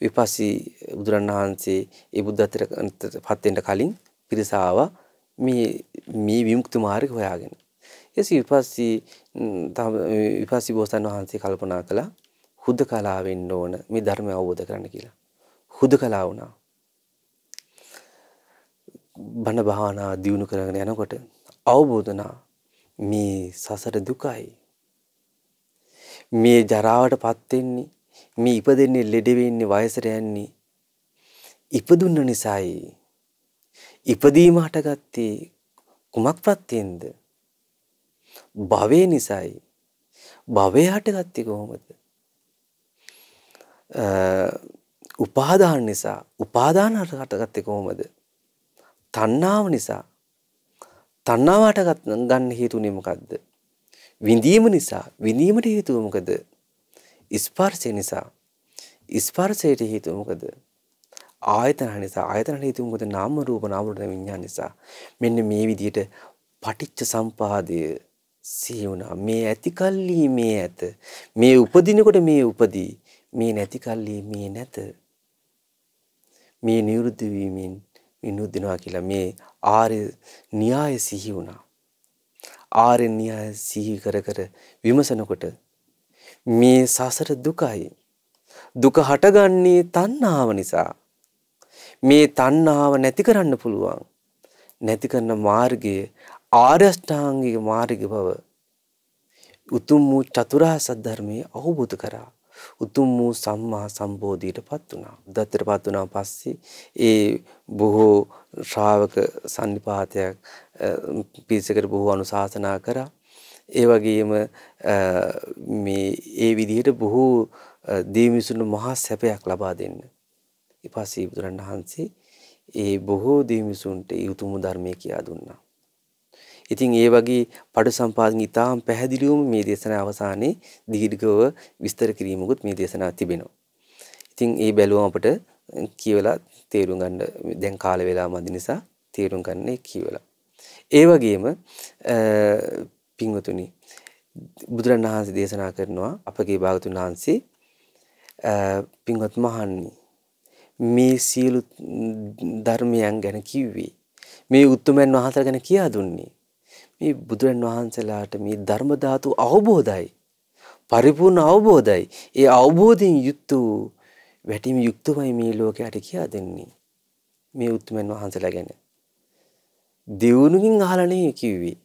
විපස්සී බුදුරණවහන්සේ ඒ බුද්ධත්වයට පත් වෙන්න කලින් පිරිස ආවා මේ මේ විමුක්ති මාර්ගය හොයාගෙන. ඊට විපස්සී විපස්සී බෝසතාණන් වහන්සේ කල්පනා කළා හුදකලා වෙන්න ඕන මේ ධර්මය අවබෝධ කරගන්න කියලා. හුදකලා වුණා. බණ භාවනා දියුණු කරගෙන යනකොට අවබෝධනා මේ සසර දුකයි. මේ ජරාවට පත් වෙන්නේ මේ ඉපදෙන්නේ ලෙඩ වෙන්නේ වයසට යන්නේ ඉපදුන්න නිසායි. ඉපදීම හටගත්තේ කුමක් ප්‍රත්‍යෙන්ද? භවය නිසායි. භවය හටගත්තේ කොහොමද? උපාදාන නිසා උපාදාන හටගත්තේ කොහොමද? තණ්හාව නිසා තණ්හාව හටගත් ගන්න හේතුනේ මොකද්ද? විඳීම නිසා විඳීමට හේතුව මොකද? ස්පර්ශය නිසා ස්පර්ශයට හේතුව මොකද? ආයතන නිසා ආයතන හේතුව මොකද? නාම රූප නාම රූප විඥාන නිසා. මෙන්න මේ විදිහට පටිච්ච සම්පාදය සිහි වුණා. මේ ඇති කල්ලි මේ ඇත. මේ උපදිනකොට මේ උපදී. මේ නැති කල්ලි මේ නැත. මේ නිරුද්ධ වීමෙන් විනුදිනවා කියලා මේ ආර්ය න්‍යාය සිහි වුණා. ආර්ය න්‍යාය සිහි කර කර විමසනකොට මේ සසර දුකයි. දුක හටගන්නේ තණ්හාව නිසා. මේ තණ්හාව නැති කරන්න පුළුවන්. නැති කරන මාර්ගය ආර්ය අෂ්ටාංගික මාර්ගය බව උතුම් වූ චතුරාර්ය සත්‍ය ධර්මයේ අවබෝධ කරා. උතුම් වූ සම්මා සම්බෝධියටපත් වුණා. දත්තටපත් වුණා පස්සේ ඒ බොහෝ ශ්‍රාවක සන්නිපාතයක් පිරිසකට බොහෝ අනුශාසනා කරා. ඒ වගේම මේ ඒ විදිහට බොහෝ දේවිසුණු මහා සැපයක් ලබා දෙන්න. ඊපස්සේ බුදුරණන් වහන්සේ ඒ බොහෝ දේවිසුන්ට ඒ උතුම් ධර්මය කියා දුන්නා. ඉතින් ඒ වගේ පඩු සම්පාදන ඉතාම පැහැදිලිවම මේ දේශනාව අවසානයේ දීර්ඝව විස්තර කිරීමකුත් මේ දේශනාව තිබෙනවා. ඉතින් ඒ බැලුවම අපට කියවලා තේරුම් ගන්න දැන් කාල වේලා මදි නිසා තේරුම් ගන්න කියවලා. ඒ වගේම පින්වතුනි බුදුරණන් වහන්සේ දේශනා කරනවා අපගේ භාගතුන් වහන්සේ පින්වත් මහන්නි මේ සියලු ධර්මයන් ගැන කිව්වේ මේ උත්තරමයන් වහන්සේලා ගැන කියා දුන්නේ මේ බුදුරන් වහන්සේලාට මේ ධර්ම ධාතු අවබෝධයි. පරිපූර්ණ අවබෝධයි. ඒ අවබෝධයෙන් යුක්ත වූ වැටීම යුක්තමයි මේ ලෝකයට කියා දෙන්නේ. මේ උතුමන් වහන්සේලා ගැන. දෙවුණුකින් අහලා නෙවෙයි කිව්වේ.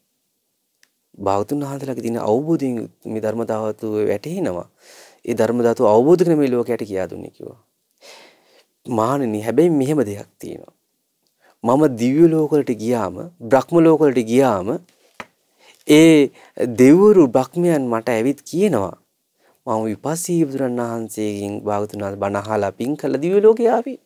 භාගතුන් වහන්සේලාගේ තියෙන අවබෝධයෙන් මේ ධර්ම ධාතු වැටහෙනවා. ඒ ධර්ම ධාතු අවබෝධ කරගෙන මේ ලෝකයට කියා දුන්නේ කිව්වා. මහණෙනි හැබැයි මෙහෙම දෙයක් තියෙනවා. මම දිව්‍ය ලෝකවලට ගියාම, බ්‍රහ්ම ලෝකවලට ගියාම ඒ දෙවරු බ්‍රහ්මයන් මට ඇවිත් කියනවා මම විපස්සී බුදුරන් වහන්සේගෙන් භාගතුන් වහන්සේ බණ අහලා පින් කළ දිව්‍ය ලෝකේ ආවේ.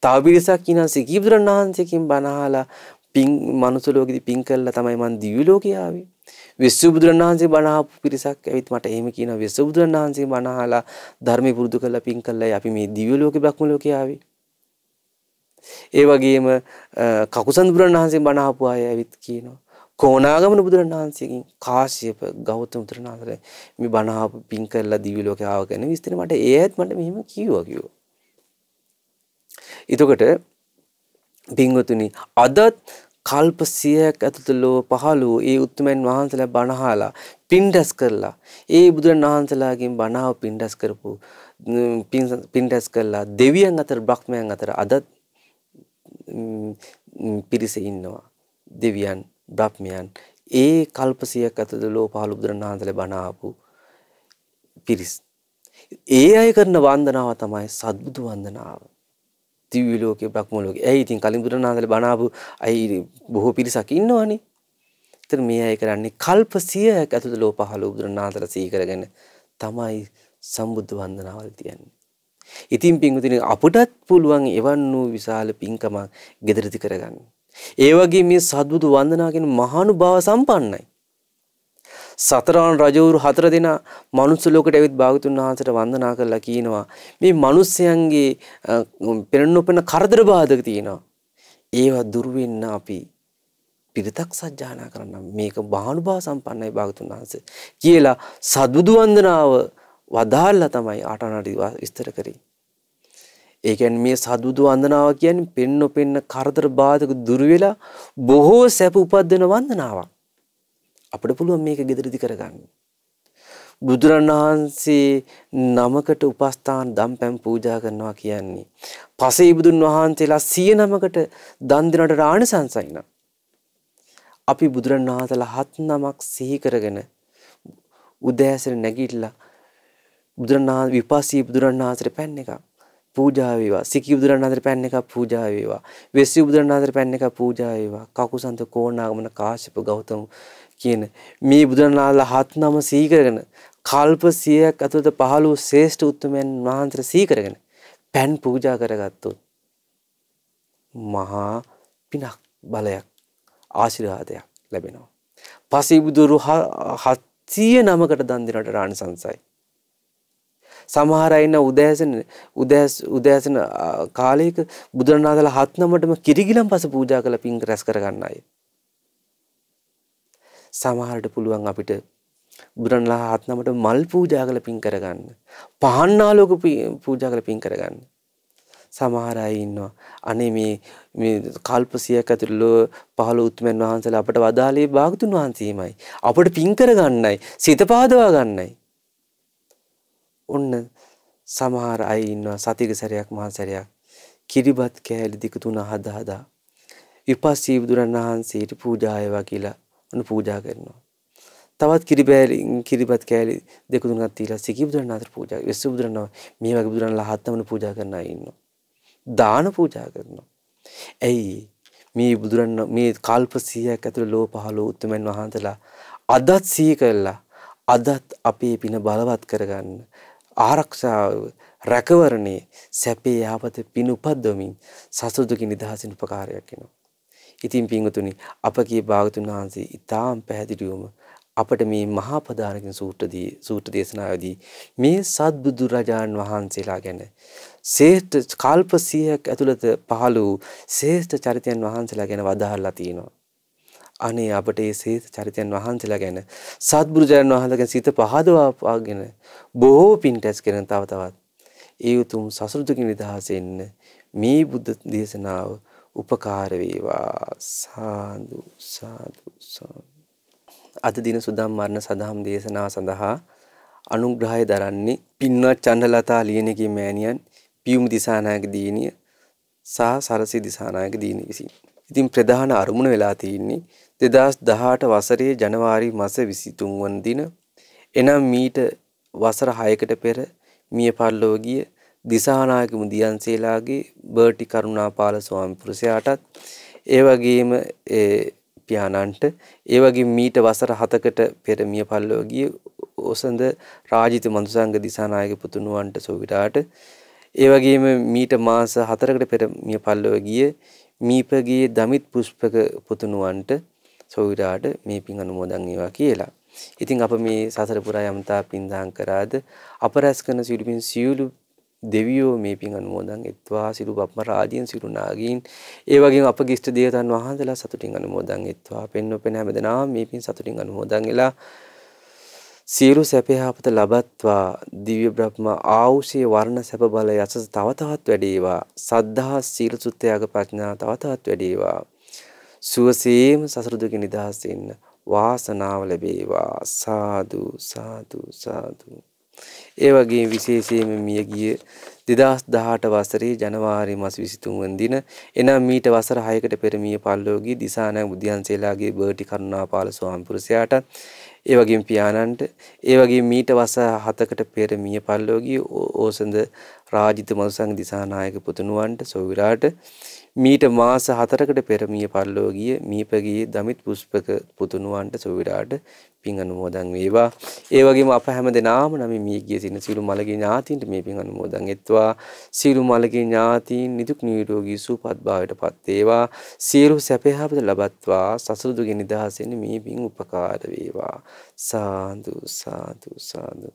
තව පිරිසක් කියනවා සිකී බුදුරන් වහන්සේකින් බණ අහලා පින් මනුස්ස ලෝකෙදි පින් කළා තමයි මං දිව්‍ය ලෝකේ ආවේ. විශ්ව බුදුරන් වහන්සේ බණ අහපු පිරිසක් ඇවිත් මට එහෙම කියනවා විශ්ව බුදුරන් වහන්සේ බණ අහලා ධර්මය පුරුදු කළා පින් කළා අපි මේ දිව්‍ය ලෝකේ බ්‍රහ්ම ලෝකේ ආවේ. ඒ වගේම කකුසඳ බුදුරන් වහන්සේ බණ අහපු අය ඇවිත් කියනවා කෝණාගමන බුදුරණවහන්සේගෙන් කාශ්‍යප ගෞතම බුදුරණවහන්සේ මේ බණ ආපු පින් කරලා දිව්‍ය ලෝකේ ආව ගැන විස්තර මට ඒත් මට මෙහෙම කිව්වා කිව්වා. එතකොට පින්වතුනි අදත් කල්ප 100ක් ඇතුළත ලෝ පහළ වූ ඒ උතුමන් වහන්සේලා බණහලා පින්ඩස් කරලා ඒ බුදුරන් වහන්සේලාගෙන් බණාව පින්ඩස් කරපු පින්ඩස් කරලා දෙවියන් අතර බ්‍රහ්මයන් අතර අදත් පිරිස ඉන්නවා දෙවියන් බ්‍රහ්මයන් ඒ කල්පසියක් ඇතුළත ලෝ පහළ බුදුරණාහන්සේලා බණ ආපු පිරිස්. ඒ අය කරන වන්දනාව තමයි සද්බුදු වන්දනාව. දිව්‍ය ලෝකේ බ්‍රහ්ම ලෝකේ. ඇයි ඉතින් කලින් බුදුරණාහන්සේලා බණ ආපු අය බොහෝ පිරිසක් ඉන්නවනේ. ඉතින් මේ අය කරන්නේ කල්ප 100ක් ඇතුළත ලෝ පහළ බුදුරණාහන්සේලා සිහි කරගෙන තමයි සම්බුද්ධ වන්දනාවල් තියන්නේ. ඉතින් පින්වතුනි අපටත් පුළුවන් එවන් වූ විශාල පින්කමක් gederති කරගන්න. ඒ වගේ මේ සද්බුදු වන්දනා කියන මහානුභාව සම්පන්නයි. සතරාන් රජවරු හතර දෙනා මනුස්ස ලෝකයට ඇවිත් භාගතුන් වහන්සේට වන්දනා කරලා කියනවා මේ මිනිස්යන්ගේ පෙරනොපෙන කරදර බාධක තියෙනවා. ඒවා දුරු වෙන්න අපි පිරිතක් සජ්ජායනා කරන්න මේක මහානුභාව සම්පන්නයි භාගතුන් වහන්සේ කියලා සද්බුදු වන්දනාව වදාල්ලා තමයි ආටනාටි විස්තර කරේ. ඒ කියන්නේ මේ සදුදු වන්දනාව කියන්නේ පෙන්න නොපෙන්න කරදර බාධක දුර වෙලා බොහෝ සැප උපදින වන්දනාවක්. අපිට පුළුවන් මේක gediridhi කරගන්න. බුදුරණවහන්සේ නමකට උපස්ථාන දම්පැන් පූජා කරනවා කියන්නේ පසේ බුදුන් වහන්සේලා සිය නමකට දන් දෙනට රාණසංසයි නම් අපි බුදුරණවහන්සේලා හත් නමක් සිහි කරගෙන උදෑසන නැගිටලා බුදුරණවහන්සේ විපස්සී බුදුරණවහන්සේට පැන්න එකක් පූජා වේවා. සිකි බුදුරණාතර පැන්න එක පූජා වේවා. වෙස්සි බුදුරණාතර පැන්න එක පූජා වේවා. කකුසන්ත කෝණාගමන කාශ්‍යප ගෞතම කියන මේ බුදුරණාලා හත් නම සීකරගෙන කල්ප 100ක් ඇතුළත පහළ වූ ශ්‍රේෂ්ඨ උත්තමයන් වහන්සේ සීකරගෙන පෑන් පූජා කරගත්තොත් මහා පිනක් බලයක් ආශිර්වාදයක් ලැබෙනවා. පසී බුදුරු 700 නමකට දන් දෙනට රාණසංසයි. සමහර අය ඉන්න උදෑසන උදෑස් උදෑසන කාලයක බුදුරණාහි හත් නමටම කිරිගිලන් පස පූජා කළ පින් රැස් කරගන්න අය. සමහරට පුළුවන් අපිට බුදුරණාහි හත් නමට මල් පූජා කළ පින් කරගන්න. පහන් ආලෝක පූජා කළ පින් කරගන්න. සමහර අය ඉන්නවා අනේ මේ මේ කල්ප 100ක් ඇතුළත පහළ උත්මයන් වහන්සේලා අපට වදාළේ භාගතුන් වහන්සේමයි. අපට පින් කරගන්නයි, සිත පහදවා ගන්නයි. ඔන්න සමහර අය ඉන්නවා සතික සැරයක් මහා සැරයක් කිරිබත් කෑලි දෙක තුන හදා හදා විපස්සී බුදුරන් වහන්සේට පූජා වේවා කියලා ඔන්න පූජා කරනවා. තවත් කිරිබෑලි කිරිබත් කෑලි දෙක තුනක් තියලා සිකි බුදුරණාහට පූජා වෙස්ස බුදුරණාහ මේ වගේ බුදුරණලා හත්තමන පූජා කරන අය ඉන්නවා. දාන පූජා කරනවා. ඇයි මේ බුදුරණ මේ කල්ප 100ක් ඇතුළේ ලෝ පහළ උතුමන් වහන්සලා අදත් සිහි කළා අදත් අපේ පින බලවත් කරගන්න ආරක්ෂාව රැකවරණේ සැපේ යහපත පින උපද්දවමින් සසුදුකි නිදහසින් උපකාරයක් වෙනවා. ඉතින් පින්වතුනි අපගේ භාගතුන් වහන්සේ ඊටාම් පැහැදිලිවම අපට මේ මහා ප්‍රධානකින් සූත්‍රදී සූත්‍ර දේශනාවේදී මේ සත්බුදු රජාන් වහන්සේලා ගැන ශ්‍රේෂ්ඨ කල්ප 100ක් ඇතුළත පහළ වූ ශ්‍රේෂ්ඨ චරිතයන් වහන්සේලා ගැන වදාහලා තිනවා. අනේ අපට මේ ශ්‍රේෂ්ඨ චරිතයන් වහන්සේලා ගැන සත්බුදුරජාණන් වහන්සේලාගෙන් සිත පහදවාගෙන බොහෝ පින්ටස් කරන තව තවත් ඒ උතුම් සසර දුකින් නිදහසෙන්න මේ බුද්ධ දේශනාව උපකාර වේවා. සාදු සාදු සාදු. අද දින සුදම් මරණ සදහම් දේශනාව සඳහා අනුග්‍රහය දරන්නේ පින්වත් චන්දලතා ලියනගේ මෑණියන් පියුම් දිසානායක දීනිය සහ සරසි දිසානායක දීනිය විසින්. ඉතින් ප්‍රධාන අරමුණ වෙලා තියෙන්නේ 2018 වසරේ ජනවාරි මාස 23 වන දින. එනම් මීට වසර 6කට පෙර මිය පරලොව ගිය දිසානායක මුදියන්සේලාගේ බර්ටි කරුණාපාල ස්වාමි පුරුෂයාටත් ඒ වගේම පියාණන්ට ඒ වගේ මීට වසර 7කට පෙර මිය පරලොව ගිය ඔසඳ රාජිත මන්සංග දිසානායක පුතුණුවන්ට සොවිරාට ඒ වගේම මීට මාස 4කට පෙර මිය පරලොව ගිය මීපගේ දමිත් පුෂ්පක පුතුණුවන්ට සොවිරාට මේ පින් අනුමෝදන් වේවා කියලා. ඉතින් අප මේ සසර පුරා යම්තා පින්දාම් කරාද අප රැස් කරන සියලු පින් සියලු දෙවියෝ මේ පින් අනුමෝදන් එත්වා සිළු බ්‍රහ්ම රාජීන් සිළු නාගීන්. ඒ වගේම අපගේ ඉෂ්ට දේවතන් වහන්සේලා සතුටින් අනුමෝදන් එත්වා. පෙන් නොපෙන හැමදෙනාම මේ පින් සතුටින් අනුමෝදන් වෙලා සියලු සැපයහපත ලබත්වා. දිව්‍ය බ්‍රහ්ම ආවුෂයේ වර්ණ සැප බල යසස තව තවත් වැඩේවා. සද්ධා සීල සුත්‍යාග ප්‍රඥා තව තවත් වැඩේවා. සුවසේම සසර දුකින් නිදහස් වෙන්න වාසනාව ලැබේවා. සාදු සාදු සාදු. ඒ වගේ විශේෂයෙන්ම මියගිය 2018 වසරේ ජනවාරි මාස 23 වන දින එනම් මීට වසර 6කට පෙර මිය පල්ලෝගී දිසානායක බුද්ධයන්සේලාගේ බර්ටි කරුණාපාල ස්වාමි පුරුෂයාට ඒ වගේම පියාණන්ට ඒ වගේම මීට වසර 7කට පෙර මිය පල්ලෝගී ඕසඳ රාජිත මල්සංග දිසානායක පුතුණුවන්ට සොවිරාට මීට මාස 4කට පෙර මිය පරලෝ ගිය මීපගේ දමිත් පුෂ්පක පුතුණුවන්ට සොවිරාට පින් අනුමෝදන් වේවා. ඒ වගේම අප හැම දෙනාම නම් මේ ගිය සින සියලු මළගේ ඥාතීන්ට මේ පින් අනුමෝදන් එත්වා. සියලු මළගේ ඥාතීන් නිදුක් නිරෝගී සුවපත් භාවයට පත් වේවා. සියලු සැපයහපත ලබත්වා. සසර දුකින් නිදහසෙන් මේ පින් උපකාර වේවා. සාදු සාදු සාදු.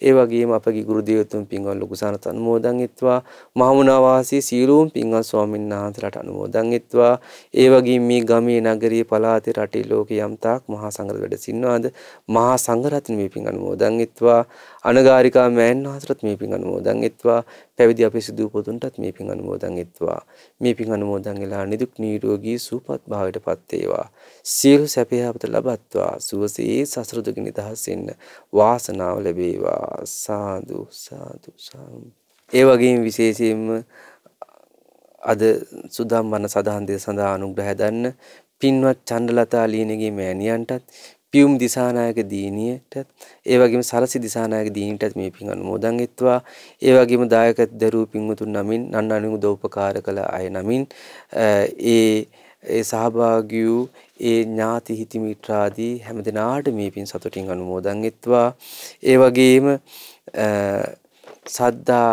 ඒ වගේම අපගේ ගුරු දේවතුන් පින්වත් ලොකු සානත අනුමෝදන් එත්වා. මහමුණා වාසී සියලුම පින්වත් ස්වාමීන් වහන්සේ වහන්සේලාට අනුමෝදන් එත්වා. ඒ වගේම මේ ගමේ නගරයේ පළාතේ රටේ ලෝකේ යම් තාක් මහා සංඝරත්න වැඩ සිටිනවාද මහා සංඝරත්න මේ පින් අනුමෝදන් එත්වා. අනගාരികා මෑන් වහන්සේලාට මේ පින් අනුමෝදන් එත්වා. පැවිදි අපේ සිදු පොතුන්ටත් මේ පින් අනුමෝදන් එත්වා. මේ පින් අනුමෝදන් වෙලා නිදුක් නිරෝගී සුවපත් භාවයට පත් වේවා. සියලු සැපයහපත ලබත්වා. සුවසේ සසර දුකින් නිදහස් වෙන්න වාසනාව ලැබේවා. සාදු සාදු සාදු. ඒ වගේම විශේෂයෙන්ම අද සුදම් වන සදහන් දෙස සඳහා අනුග්‍රහය දන්න පින්වත් චන්දලතා ලීනගේ මෑණියන්ටත් පියුම් දිසානායක දීනියටත් ඒ වගේම සරසි දිසානායක දීනියටත් මේ පින් අනුමෝදන් වෙත්වා ඒ වගේම දායක දරූ පින්වතුන් නමින් නන්න අනුග උපකාර කළ අය නමින් ඒ ඒ සහභාගී වූ ඒ ඥාති හිති මිත්‍රාදී හැමදෙනාට මේ පින් සතුටින් අනුමෝදන් වෙත්වා. ඒ වගේම සද්දා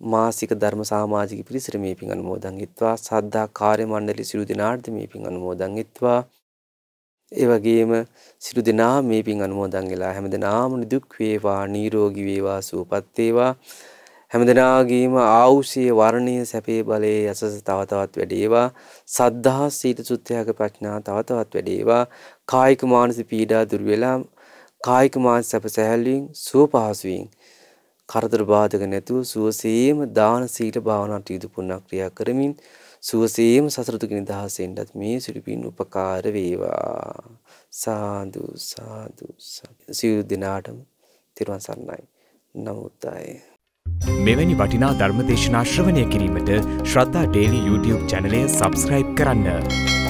මාසික ධර්ම සමාජික පිරිසට මේ පින් අනුමෝදන් වෙත්වා. සද්ධා කාර්ය මණ්ඩලයේ සිළු දෙනාට මේ පින් අනුමෝදන් වෙත්වා. ඒ වගේම සිළු දෙනා මේ පින් අනුමෝදන් වෙලා හැමදෙනාම නිදුක් වේවා නිරෝගී වේවා සුවපත් වේවා. හැමදෙනාගේම ආයුෂයේ වර්ණීය සැපේ බලයේ යසස තව තවත් වැඩේවා. සද්ධා සීල සුත්‍යාග ප්‍රඥා තව තවත් වැඩේවා. කායික මානසික පීඩා දුර වෙලා කායික මානසික සැප සැහැල්ලුවෙන් සුව පහසුවෙන් කරදර බාධක නැතුව සුවසේම දාන සීල භාවනා ටීදු පුණ්‍ය ක්‍රියා කරමින් සුවසේම සසර දුක නිදහසෙන්ටත් මේ සිරිපින් උපකාර වේවා. සාදු සාදු සියලු දිනාටම තිරුවන් සරණයි. නමුත්තාය මෙවැනි වටිනා ධර්මදේශනා ශ්‍රවණය කිරීමට ශ්‍රද්ධා ඩේලි YouTube චැනලය සබස්ක්‍රයිබ් කරන්න.